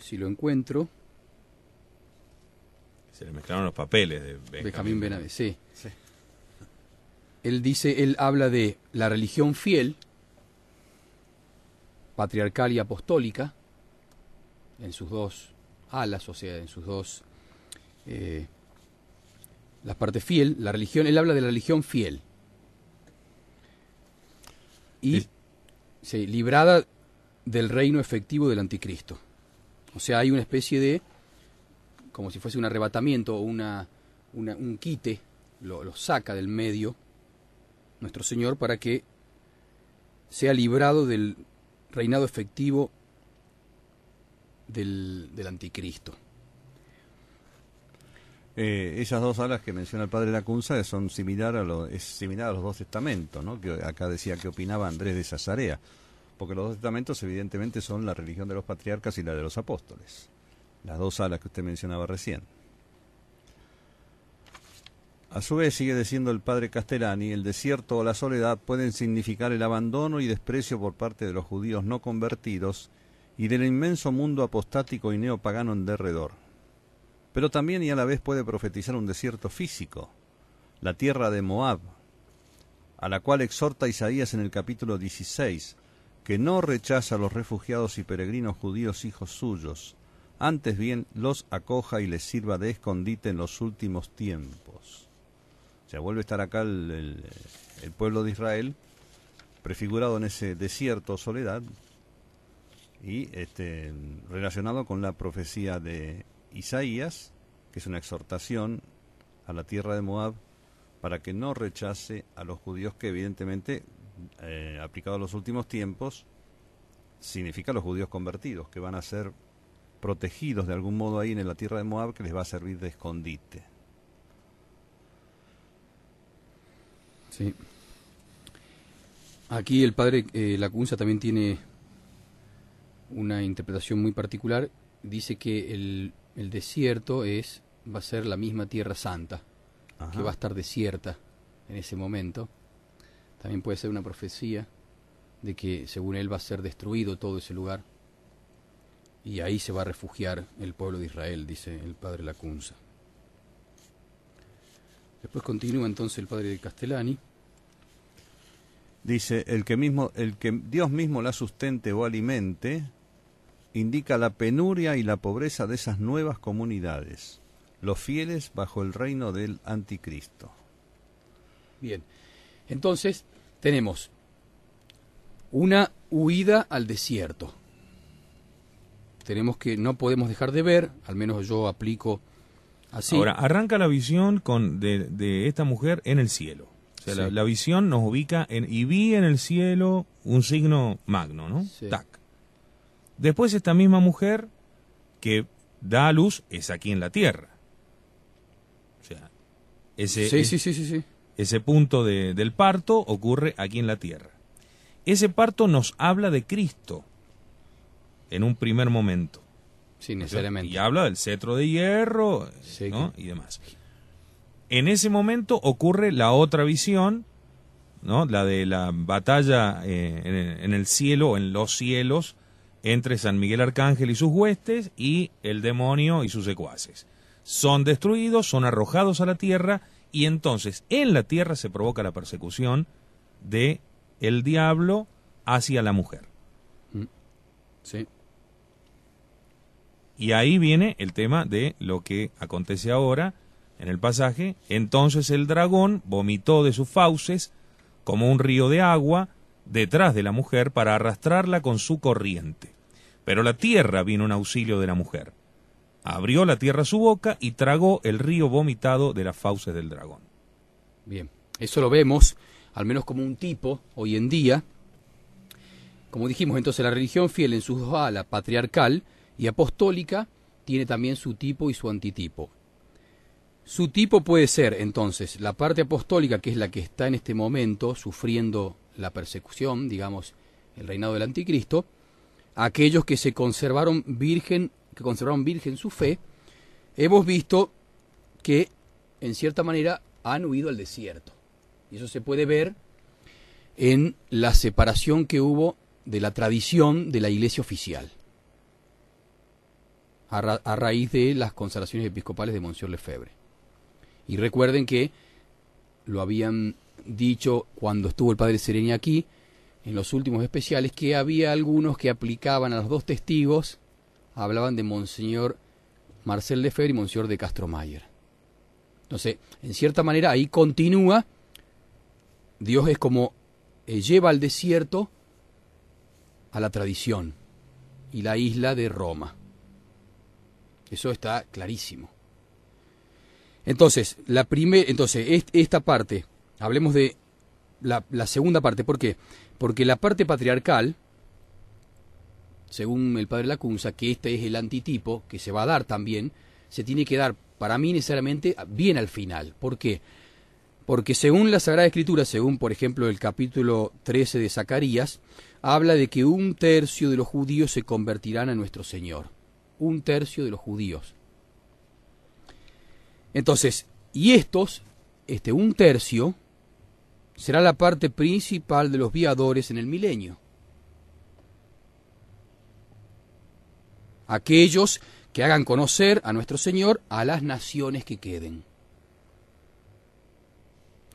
si lo encuentro. Se le mezclaron los papeles de Benjamín, Benavides, sí. sí. Él dice, él habla de la religión fiel, patriarcal y apostólica, en sus dos alas, o sea, en sus dos eh, la parte fiel, la religión, él habla de la religión fiel. Y librada del reino efectivo del anticristo. O sea, hay una especie de, como si fuese un arrebatamiento o una, un quite, lo, saca del medio nuestro Señor para que sea librado del reinado efectivo del anticristo. Eh, esas dos alas que menciona el padre Lacunza son similar a lo, similar a los dos testamentos, ¿no? que acá decía que opinaba Andrés de Cesarea, porque los dos testamentos evidentemente son la religión de los patriarcas y la de los apóstoles, las dos alas que usted mencionaba recién. A su vez, sigue diciendo el padre Castellani, el desierto o la soledad pueden significar el abandono y desprecio por parte de los judíos no convertidos y del inmenso mundo apostático y neopagano en derredor pero también y a la vez puede profetizar un desierto físico, la tierra de Moab, a la cual exhorta Isaías en el capítulo 16, que no rechaza a los refugiados y peregrinos judíos hijos suyos, antes bien los acoja y les sirva de escondite en los últimos tiempos. O sea, vuelve a estar acá el, pueblo de Israel prefigurado en ese desierto soledad y este, relacionado con la profecía de Isaías, que es una exhortación a la tierra de Moab para que no rechace a los judíos que evidentemente, eh, aplicado a los últimos tiempos, significa los judíos convertidos, que van a ser protegidos de algún modo ahí en la tierra de Moab, que les va a servir de escondite. Sí. Aquí el padre eh, Lacunza también tiene una interpretación muy particular. Dice que el, el desierto es va a ser la misma tierra santa, que va a estar desierta en ese momento. También puede ser una profecía de que según él va a ser destruido todo ese lugar y ahí se va a refugiar el pueblo de Israel, dice el padre Lacunza. Después continúa entonces el padre de Castellani. Dice, el que, mismo, el que Dios mismo la sustente o alimente, indica la penuria y la pobreza de esas nuevas comunidades, los fieles bajo el reino del anticristo. Bien, entonces tenemos una huida al desierto. Tenemos que, no podemos dejar de ver, al menos yo aplico así. Ahora, arranca la visión con, de, esta mujer en el cielo. O sea, la, visión nos ubica en, y vi en el cielo un signo magno, ¿no? Tac. Después esta misma mujer que da a luz es aquí en la tierra. O sea, ese, sí, sí, sí, sí, ese punto de, del parto ocurre aquí en la tierra. Ese parto nos habla de Cristo en un primer momento. Sí, necesariamente. Y habla del cetro de hierro y demás. En ese momento ocurre la otra visión, ¿no? la de la batalla eh, en, el cielo, en los cielos, entre San Miguel Arcángel y sus huestes y el demonio y sus secuaces. Son destruidos, son arrojados a la tierra y entonces en la tierra se provoca la persecución de el diablo hacia la mujer. Mm. Sí. Y ahí viene el tema de lo que acontece ahora en el pasaje. Entonces el dragón vomitó de sus fauces como un río de agua detrás de la mujer para arrastrarla con su corriente. Pero la tierra vino en auxilio de la mujer. Abrió la tierra su boca y tragó el río vomitado de las fauces del dragón. Bien, eso lo vemos al menos como un tipo, hoy en día. Como dijimos, entonces la religión fiel en sus alas, patriarcal y apostólica, tiene también su tipo y su antitipo. Su tipo puede ser, entonces, la parte apostólica, que es la que está en este momento sufriendo la persecución, digamos, el reinado del anticristo, aquellos que se conservaron virgen, que conservaron virgen su fe, hemos visto que, en cierta manera, han huido al desierto. Y eso se puede ver en la separación que hubo de la tradición de la iglesia oficial, a, raíz de las consagraciones episcopales de Monsieur Lefebvre. Y recuerden que lo habían dicho cuando estuvo el padre Sereni aquí, en los últimos especiales, que había algunos que aplicaban a los dos testigos, hablaban de Monseñor Marcel Lefebvre y Monseñor de Castromayer. Entonces, en cierta manera, ahí continúa Dios es como eh, lleva al desierto a la tradición y la isla de Roma. Eso está clarísimo. Entonces, la entonces esta parte, hablemos de la, segunda parte. ¿Por qué? Porque la parte patriarcal, según el padre Lacunza, que este es el antitipo, que se va a dar también, se tiene que dar, para mí necesariamente, bien al final. ¿Por qué? Porque según la Sagrada Escritura, según por ejemplo el capítulo 13 de Zacarías, habla de que un tercio de los judíos se convertirán a nuestro Señor. Un tercio de los judíos. Entonces, y estos, este un tercio, será la parte principal de los viadores en el milenio. Aquellos que hagan conocer a nuestro Señor a las naciones que queden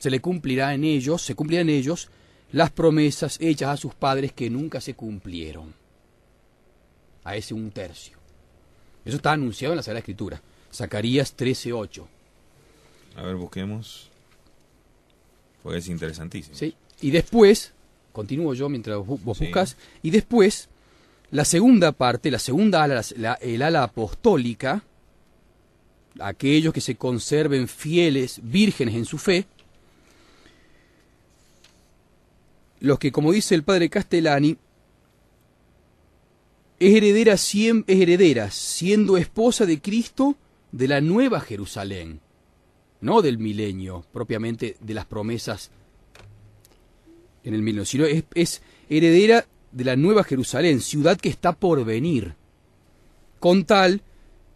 se le cumplirá en ellos, se cumplirán en ellos las promesas hechas a sus padres que nunca se cumplieron. A ese un tercio. Eso está anunciado en la Sagrada Escritura. Zacarías 13:8. A ver, busquemos. Porque es interesantísimo. Sí. Y después, continúo yo mientras vos Sí. buscas. Y después, la segunda parte, la segunda ala, la- el ala apostólica, aquellos que se conserven fieles, vírgenes en su fe, los que, como dice el padre Castellani, es heredera, es heredera, siendo esposa de Cristo de la nueva Jerusalén, no del milenio, propiamente de las promesas en el milenio, sino es, heredera de la nueva Jerusalén, ciudad que está por venir, con tal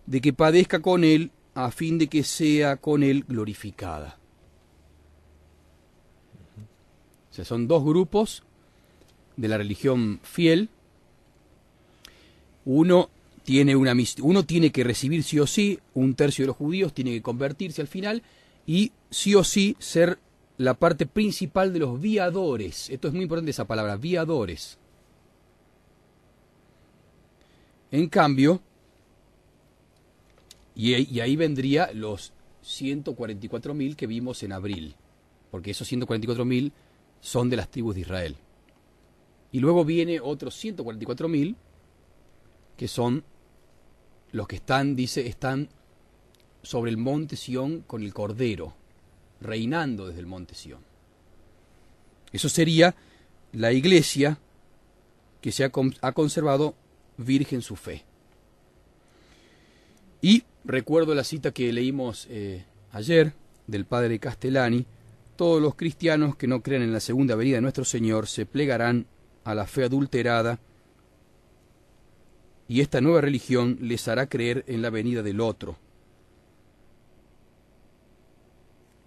de que padezca con él a fin de que sea con él glorificada. O sea, son dos grupos de la religión fiel. Uno tiene una uno tiene que recibir sí o sí, un tercio de los judíos tiene que convertirse al final y sí o sí ser la parte principal de los viadores. Esto es muy importante esa palabra, viadores. En cambio, y, ahí- vendría los 144.000 que vimos en abril, porque esos 144.000 son de las tribus de Israel. Y luego viene otros 144.000 que son los que están, dice, están sobre el monte Sión con el Cordero, reinando desde el monte Sión. Eso sería la iglesia que se ha, con- ha conservado virgen su fe. Y recuerdo la cita que leímos eh, ayer del padre Castellani, todos los cristianos que no crean en la segunda venida de nuestro Señor se plegarán a la fe adulterada y esta nueva religión les hará creer en la venida del otro.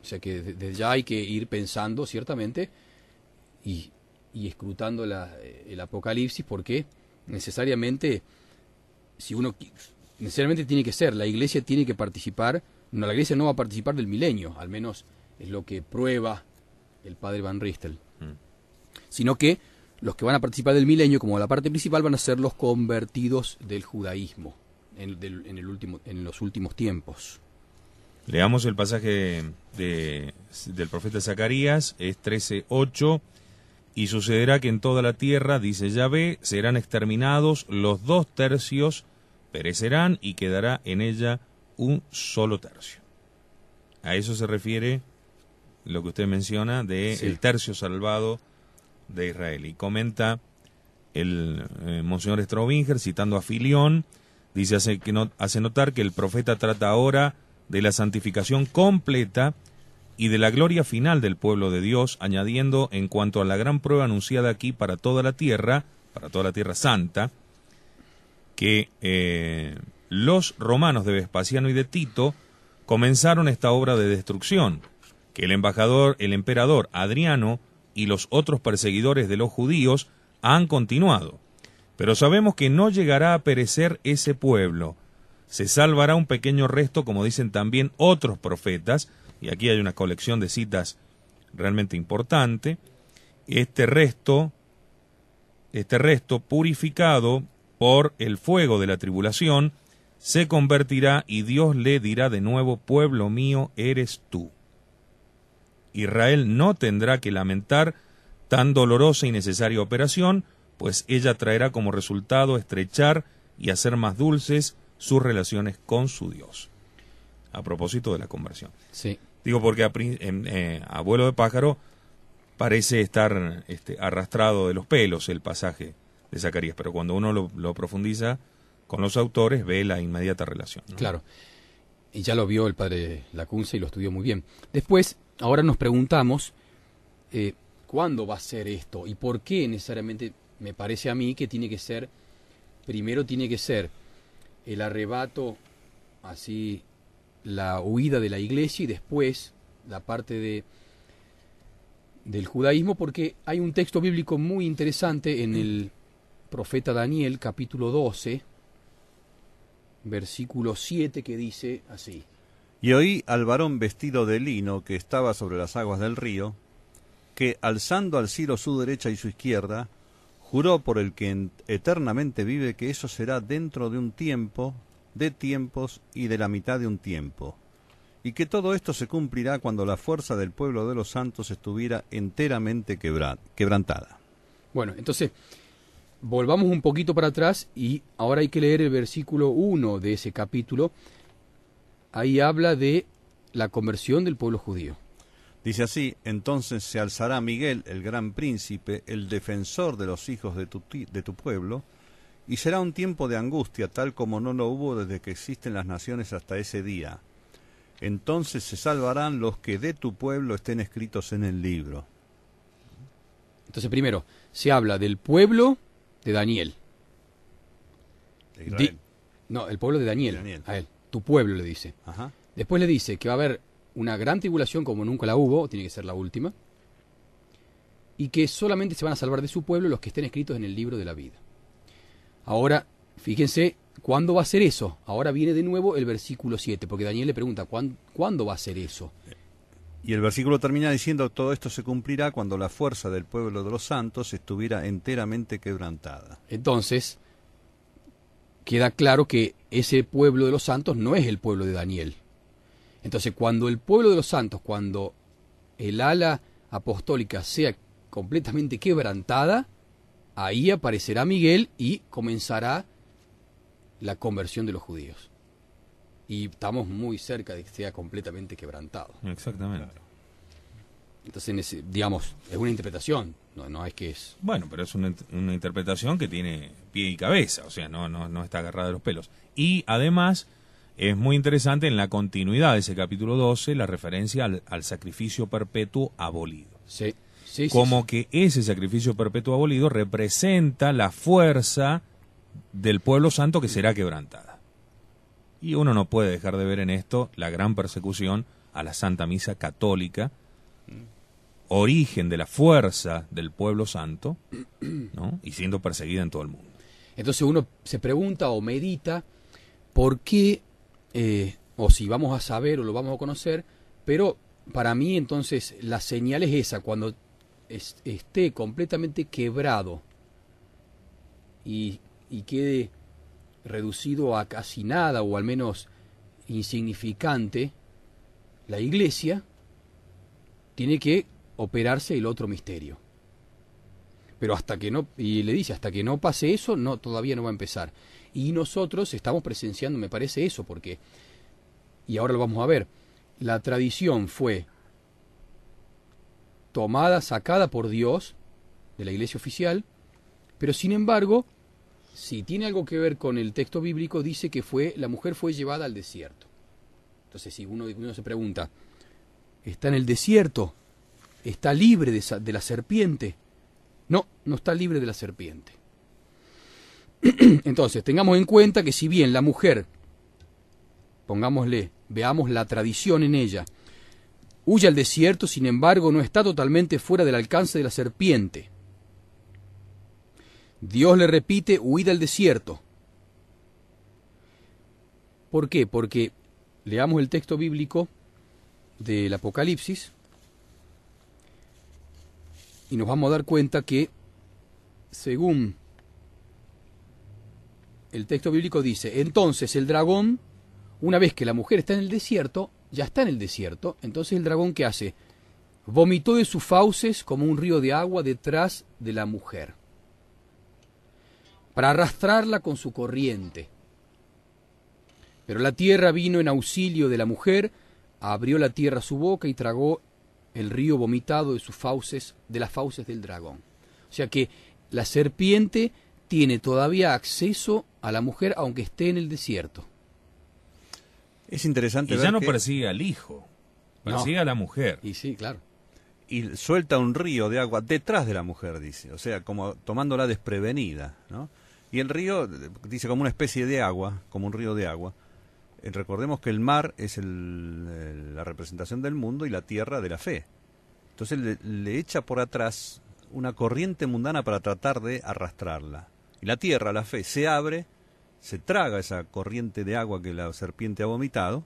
O sea que de- desde ya hay que ir pensando, ciertamente, y, y escrutando la- eh, el Apocalipsis, porque necesariamente, si uno necesariamente tiene que ser, la iglesia tiene que participar, no, la iglesia no va a participar del milenio, al menos es lo que prueba el padre Van Ristel, sino que los que van a participar del milenio como la parte principal van a ser los convertidos del judaísmo en, del- en el último, en los últimos tiempos. Leamos el pasaje de, del profeta Zacarías, es 13.8, y sucederá que en toda la tierra, dice Yahvé, serán exterminados los dos tercios, perecerán y quedará en ella un solo tercio. A eso se refiere lo que usted menciona de Sí. el tercio salvado de Israel. Y comenta el eh, Monseñor Strobinger, citando a Filión, dice hace, que no- hace notar que el profeta trata ahora de la santificación completa y de la gloria final del pueblo de Dios, añadiendo en cuanto a la gran prueba anunciada aquí para toda la tierra, para toda la tierra santa, que eh, los romanos de Vespasiano y de Tito comenzaron esta obra de destrucción, que el embajador, el emperador Adriano y los otros perseguidores de los judíos han continuado. Pero sabemos que no llegará a perecer ese pueblo. Se salvará un pequeño resto, como dicen también otros profetas, y aquí hay una colección de citas realmente importante. Este resto, este resto purificado por el fuego de la tribulación, se convertirá y Dios le dirá de nuevo, pueblo mío eres tú. Israel no tendrá que lamentar tan dolorosa y necesaria operación, pues ella traerá como resultado estrechar y hacer más dulces sus relaciones con su Dios. A propósito de la conversión. Sí. Digo porque a, en- eh, a vuelo de pájaro parece estar este, arrastrado de los pelos el pasaje de Zacarías, pero cuando uno lo, lo profundiza con los autores ve la inmediata relación. ¿no? Claro. Y ya lo vio el padre Lacunza y lo estudió muy bien. Después, ahora nos preguntamos, eh, ¿cuándo va a ser esto? ¿Y por qué necesariamente me parece a mí que tiene que ser, primero tiene que ser el arrebato, así, la huida de la iglesia y después la parte de del judaísmo porque hay un texto bíblico muy interesante en el profeta Daniel capítulo 12 versículo 7 que dice así. Y oí al varón vestido de lino que estaba sobre las aguas del río, que alzando al cielo su derecha y su izquierda, juró por el que en- eternamente vive que eso será dentro de un tiempo, de tiempos y de la mitad de un tiempo, y que todo esto se cumplirá cuando la fuerza del pueblo de los santos estuviera enteramente quebra- quebrantada. Bueno, entonces, volvamos un poquito para atrás y ahora hay que leer el versículo 1 de ese capítulo. Ahí habla de la conversión del pueblo judío. Dice así, entonces se alzará Miguel, el gran príncipe, el defensor de los hijos de tu, de tu pueblo, y será un tiempo de angustia tal como no lo hubo desde que existen las naciones hasta ese día. Entonces se salvarán los que de tu pueblo estén escritos en el libro. Entonces, primero, se habla del pueblo de Daniel. De Di- no, el pueblo de Daniel, Daniel. a él. Tu pueblo le dice. Ajá. Después le dice que va a haber una gran tribulación como nunca la hubo, tiene que ser la última, y que solamente se van a salvar de su pueblo los que estén escritos en el libro de la vida. Ahora, fíjense, ¿cuándo va a ser eso? Ahora viene de nuevo el versículo 7, porque Daniel le pregunta, ¿cuán- ¿cuándo va a ser eso? Y el versículo termina diciendo, todo esto se cumplirá cuando la fuerza del pueblo de los santos estuviera enteramente quebrantada. Entonces, queda claro que ese pueblo de los santos no es el pueblo de Daniel. Entonces, cuando el pueblo de los santos, cuando el ala apostólica sea completamente quebrantada, ahí aparecerá Miguel y comenzará la conversión de los judíos. Y estamos muy cerca de que sea completamente quebrantado. Exactamente. Entonces, en ese- digamos, es una interpretación, no, no es que es... Bueno, pero es una, una interpretación que tiene pie y cabeza, o sea, no, no, no está agarrada de los pelos. Y además es muy interesante en la continuidad de ese capítulo 12 la referencia al, al sacrificio perpetuo abolido. Sí, sí, Como sí. que ese sacrificio perpetuo abolido representa la fuerza del pueblo santo que será quebrantada. Y uno no puede dejar de ver en esto la gran persecución a la Santa Misa católica, origen de la fuerza del pueblo santo, ¿no? y siendo perseguida en todo el mundo. Entonces uno se pregunta o medita por qué, eh, o si vamos a saber o lo vamos a conocer, pero para mí entonces la señal es esa, cuando es- esté completamente quebrado y, y quede reducido a casi nada o al menos insignificante, la iglesia tiene que operarse el otro misterio. Pero hasta que no, y le dice, hasta que no pase eso, no, todavía no va a empezar. Y nosotros estamos presenciando, me parece eso, porque, y ahora lo vamos a ver, la tradición fue tomada, sacada por Dios de la iglesia oficial, pero sin embargo, si tiene algo que ver con el texto bíblico, dice que fue, la mujer fue llevada al desierto. Entonces, si uno, se pregunta, ¿está en el desierto? ¿Está libre de, de la serpiente? No, no está libre de la serpiente. Entonces, tengamos en cuenta que si bien la mujer, pongámosle, veamos la tradición en ella, huye al desierto, sin embargo, no está totalmente fuera del alcance de la serpiente. Dios le repite, huid al desierto. ¿Por qué? Porque leamos el texto bíblico del Apocalipsis y nos vamos a dar cuenta que, según el texto bíblico dice, entonces el dragón, una vez que la mujer está en el desierto, ya está en el desierto, entonces el dragón ¿qué hace? Vomitó de sus fauces como un río de agua detrás de la mujer, para arrastrarla con su corriente. Pero la tierra vino en auxilio de la mujer, abrió la tierra su boca y tragó el río vomitado de sus fauces, de las fauces del dragón. O sea que la serpiente tiene todavía acceso a la mujer aunque esté en el desierto. Es interesante Y ver ya no que- persigue al hijo, No. persigue a la mujer. Y sí, claro. y suelta un río de agua detrás de la mujer, dice, o sea, como tomándola desprevenida, ¿no? Y el río, dice, como una especie de agua, como un río de agua. Eh, recordemos que el mar es el- la representación del mundo y la tierra de la fe. Entonces le, le echa por atrás una corriente mundana para tratar de arrastrarla. Y la tierra, la fe, se abre, se traga esa corriente de agua que la serpiente ha vomitado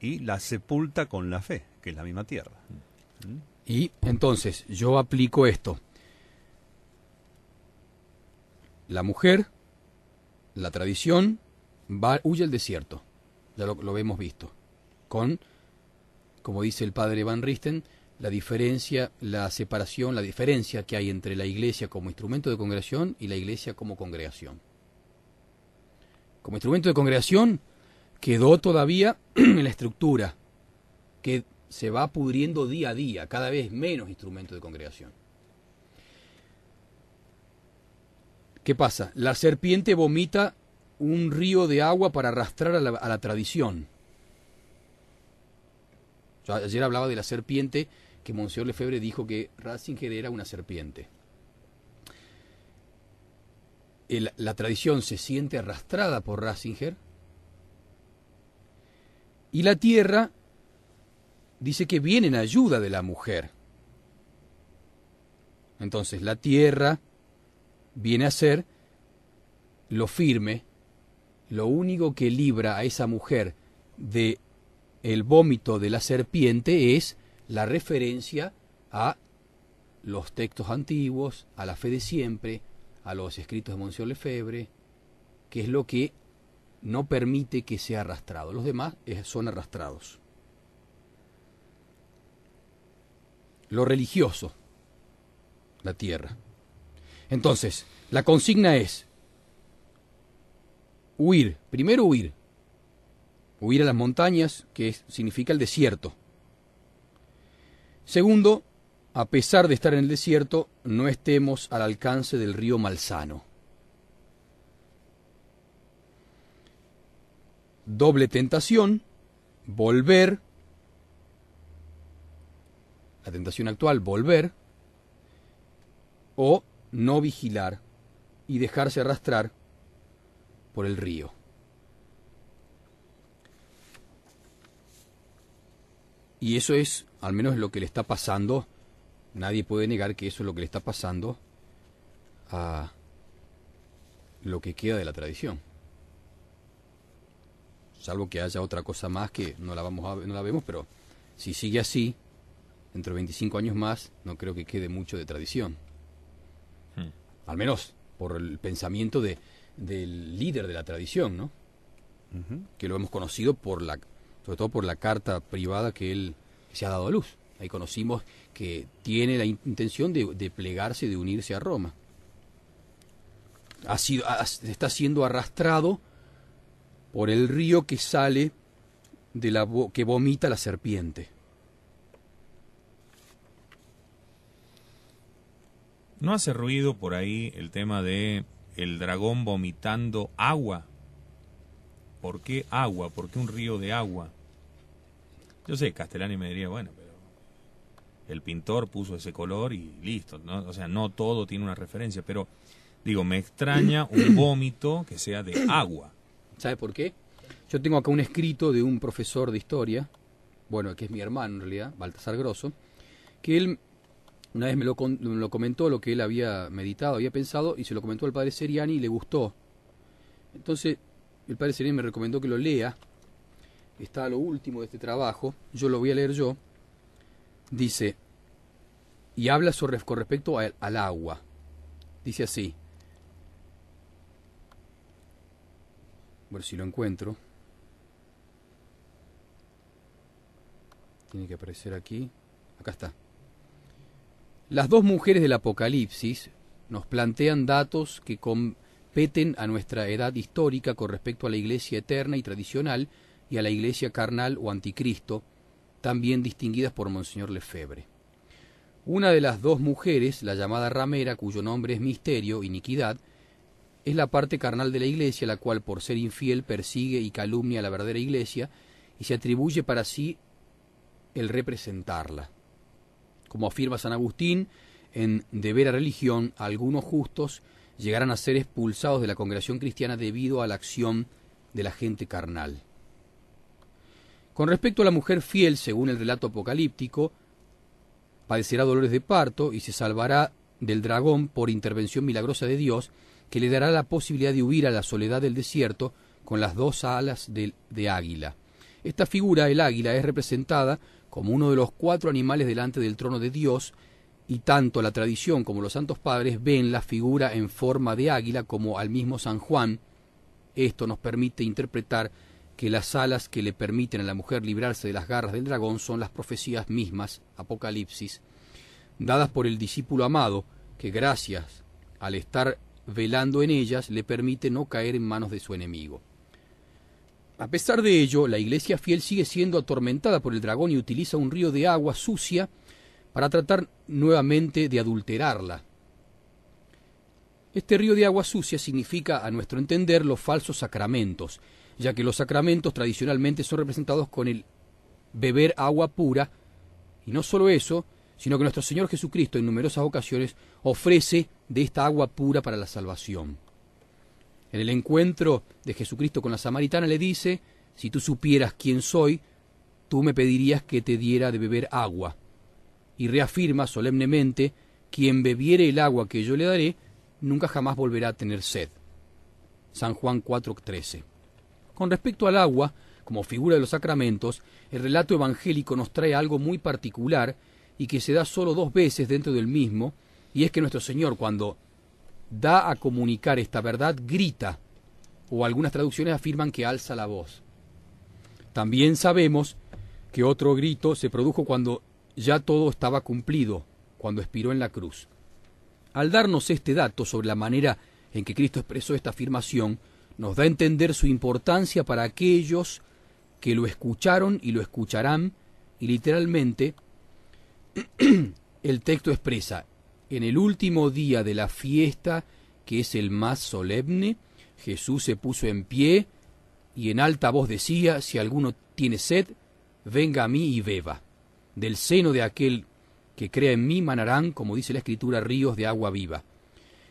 y la sepulta con la fe, que es la misma tierra. Y entonces yo aplico esto. La mujer, la tradición, va, huye al desierto. Ya lo, lo hemos visto. Con, como dice el padre Van Risten, la diferencia, la separación, la diferencia que hay entre la iglesia como instrumento de congregación y la iglesia como congregación. Como instrumento de congregación quedó todavía en la estructura, que se va pudriendo día a día, cada vez menos instrumento de congregación. ¿Qué pasa? La serpiente vomita un río de agua para arrastrar a la, tradición. ayer hablaba de la serpiente que Monsieur Lefebvre dijo que Ratzinger era una serpiente. la tradición se siente arrastrada por Ratzinger y la tierra dice que viene en ayuda de la mujer. Entonces la tierra viene a ser lo firme, lo único que libra a esa mujer de el vómito de la serpiente es la referencia a los textos antiguos, a la fe de siempre, a los escritos de Monsieur Lefebvre, que es lo que no permite que sea arrastrado. Los demás son arrastrados. Lo religioso, la tierra. Entonces, la consigna es huir, primero huir, huir a las montañas, que significa el desierto. Segundo, a pesar de estar en el desierto, no estemos al alcance del río Malsano. Doble tentación, volver, la tentación actual, volver, o no vigilar y dejarse arrastrar por el río. Y eso es, al menos lo que le está pasando, nadie puede negar que eso es lo que le está pasando a lo que queda de la tradición. Salvo que haya otra cosa más que no la, vamos a, no la vemos, pero si sigue así, dentro de 25 años más, no creo que quede mucho de tradición. Hmm. Al menos por el pensamiento de, del líder de la tradición, ¿no? Que lo hemos conocido por la, sobre todo por la carta privada que él se ha dado a luz. Ahí conocimos que tiene la intención de, plegarse, de unirse a Roma. Ha sido, está siendo arrastrado por el río que sale de la que vomita la serpiente. ¿No hace ruido por ahí el tema de el dragón vomitando agua? ¿Por qué agua? ¿Por qué un río de agua? Yo sé, Castellani me diría, bueno, pero el pintor puso ese color y listo, ¿no? O sea, no todo tiene una referencia, pero digo, me extraña un vómito que sea de agua. ¿Sabe por qué? Yo tengo acá un escrito de un profesor de historia, bueno, que es mi hermano en realidad, Baltasar Grosso, que él una vez me lo, comentó lo que él había meditado, había pensado, y se lo comentó al padre Seriani y le gustó. Entonces, el padre Seriani me recomendó que lo lea. Está lo último de este trabajo, yo lo voy a leer yo. Dice, y habla con respecto al agua. Dice así. A ver si lo encuentro. Tiene que aparecer aquí. Acá está. Las dos mujeres del Apocalipsis nos plantean datos que competen a nuestra edad histórica con respecto a la iglesia eterna y tradicional y a la iglesia carnal o anticristo, también distinguidas por Monseñor Lefebvre. Una de las dos mujeres, la llamada ramera, cuyo nombre es misterio, iniquidad, es la parte carnal de la iglesia, la cual por ser infiel persigue y calumnia a la verdadera iglesia y se atribuye para sí el representarla. Como afirma San Agustín, en deber a religión, algunos justos llegarán a ser expulsados de la congregación cristiana debido a la acción de la gente carnal. Con respecto a la mujer fiel, según el relato apocalíptico, padecerá dolores de parto y se salvará del dragón por intervención milagrosa de Dios, que le dará la posibilidad de huir a la soledad del desierto con las dos alas de, águila. Esta figura, el águila, es representada como uno de los cuatro animales delante del trono de Dios, y tanto la tradición como los santos padres ven la figura en forma de águila como al mismo San Juan. Esto nos permite interpretar que las alas que le permiten a la mujer librarse de las garras del dragón son las profecías mismas, Apocalipsis, dadas por el discípulo amado, que gracias al estar velando en ellas le permite no caer en manos de su enemigo. A pesar de ello, la iglesia fiel sigue siendo atormentada por el dragón y utiliza un río de agua sucia para tratar nuevamente de adulterarla. Este río de agua sucia significa, a nuestro entender, los falsos sacramentos, ya que los sacramentos tradicionalmente son representados con el beber agua pura, y no solo eso, sino que nuestro Señor Jesucristo en numerosas ocasiones ofrece de esta agua pura para la salvación. En el encuentro de Jesucristo con la samaritana le dice, si tú supieras quién soy, tú me pedirías que te diera de beber agua. Y reafirma solemnemente, quien bebiere el agua que yo le daré, nunca jamás volverá a tener sed. San Juan 4:13. Con respecto al agua, como figura de los sacramentos, el relato evangélico nos trae algo muy particular y que se da solo dos veces dentro del mismo, y es que nuestro Señor cuando da a comunicar esta verdad grita, o algunas traducciones afirman que alza la voz. También sabemos que otro grito se produjo cuando ya todo estaba cumplido, cuando expiró en la cruz. Al darnos este dato sobre la manera en que Cristo expresó esta afirmación, nos da a entender su importancia para aquellos que lo escucharon y lo escucharán, y literalmente el texto expresa, en el último día de la fiesta, que es el más solemne, Jesús se puso en pie y en alta voz decía, si alguno tiene sed, venga a mí y beba. Del seno de aquel que crea en mí manarán, como dice la Escritura, ríos de agua viva.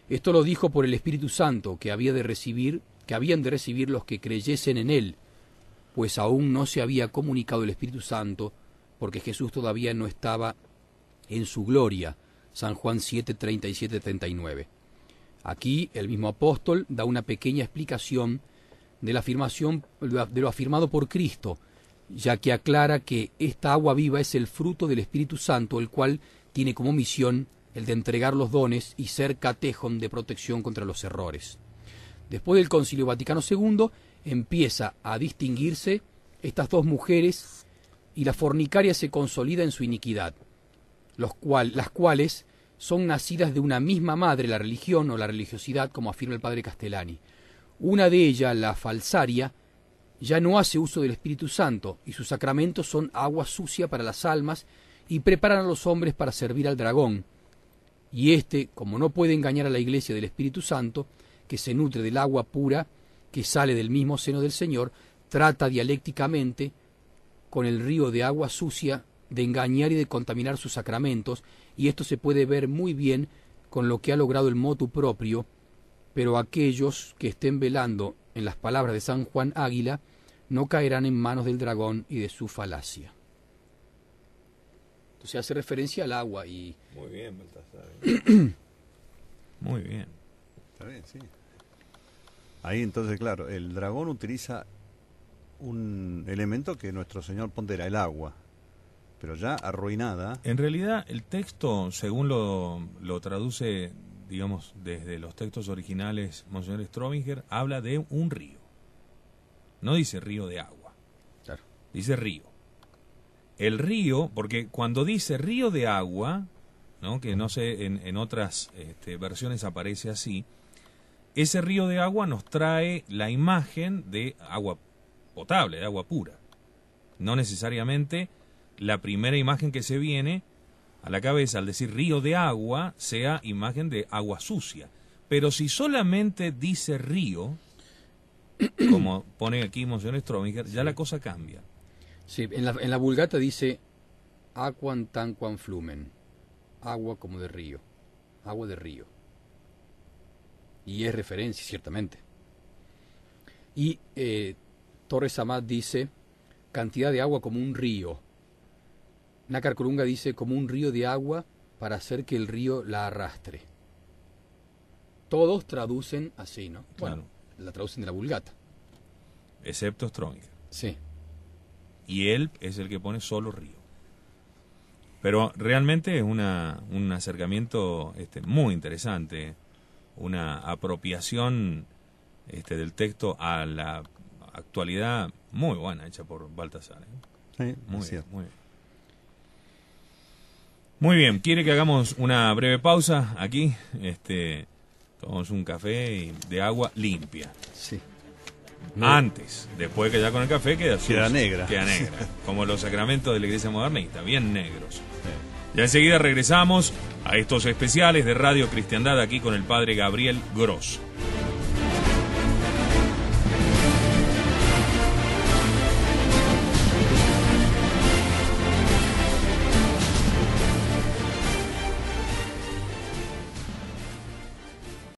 Esto lo dijo por el Espíritu Santo que había de recibir que habían de recibir los que creyesen en él, pues aún no se había comunicado el Espíritu Santo, porque Jesús todavía no estaba en su gloria. San Juan 7, 37, 39. Aquí el mismo apóstol da una pequeña explicación de la afirmación de lo afirmado por Cristo, ya que aclara que esta agua viva es el fruto del Espíritu Santo, el cual tiene como misión el de entregar los dones y ser catejón de protección contra los errores. Después del Concilio Vaticano II empieza a distinguirse estas dos mujeres y la fornicaria se consolida en su iniquidad, las cuales son nacidas de una misma madre, la religión o la religiosidad, como afirma el padre Castellani. Una de ellas, la falsaria, ya no hace uso del Espíritu Santo y sus sacramentos son agua sucia para las almas y preparan a los hombres para servir al dragón. Y éste, como no puede engañar a la iglesia del Espíritu Santo, que se nutre del agua pura que sale del mismo seno del Señor, trata dialécticamente con el río de agua sucia de engañar y de contaminar sus sacramentos, y esto se puede ver muy bien con lo que ha logrado el motu propio, pero aquellos que estén velando en las palabras de San Juan Águila no caerán en manos del dragón y de su falacia. Entonces hace referencia al agua y... Muy bien, Baltasar. muy bien. Está bien, sí. Ahí entonces, claro, el dragón utiliza un elemento que nuestro Señor pondera, el agua, pero ya arruinada. En realidad, el texto, según lo, lo traduce, digamos, desde los textos originales, Monseñor Strominger, habla de un río. No dice río de agua. Claro. Dice río. El río, porque cuando dice río de agua, ¿no? que no sé, en, en otras este, versiones aparece así, ese río de agua nos trae la imagen de agua potable, de agua pura. No necesariamente la primera imagen que se viene a la cabeza al decir río de agua sea imagen de agua sucia. Pero si solamente dice río, como pone aquí Monseñor Strominger, ya la cosa cambia. Sí, en la, en la vulgata dice tanquam flumen, agua como de río, agua de río. Y es referencia, ciertamente. Y eh, Torres Amat dice cantidad de agua como un río. Nácar Corunga dice como un río de agua para hacer que el río la arrastre. Todos traducen así, ¿no? Bueno, la traducen de la vulgata. Excepto Strominger. Sí. Y él es el que pone solo río. Pero realmente es una, un acercamiento este, muy interesante una apropiación este, del texto a la, actualidad muy buena hecha por Baltasar. ¿eh? Sí, Muy bien, muy bien. Muy bien, ¿quiere que hagamos una breve pausa aquí? Este, tomamos un café de agua limpia. Sí. Antes, después que ya con el café queda Queda negra. Queda negra, como los sacramentos de la iglesia modernista, bien negros. Ya enseguida regresamos a estos especiales de Radio Cristiandad aquí con el padre Gabriel Gross.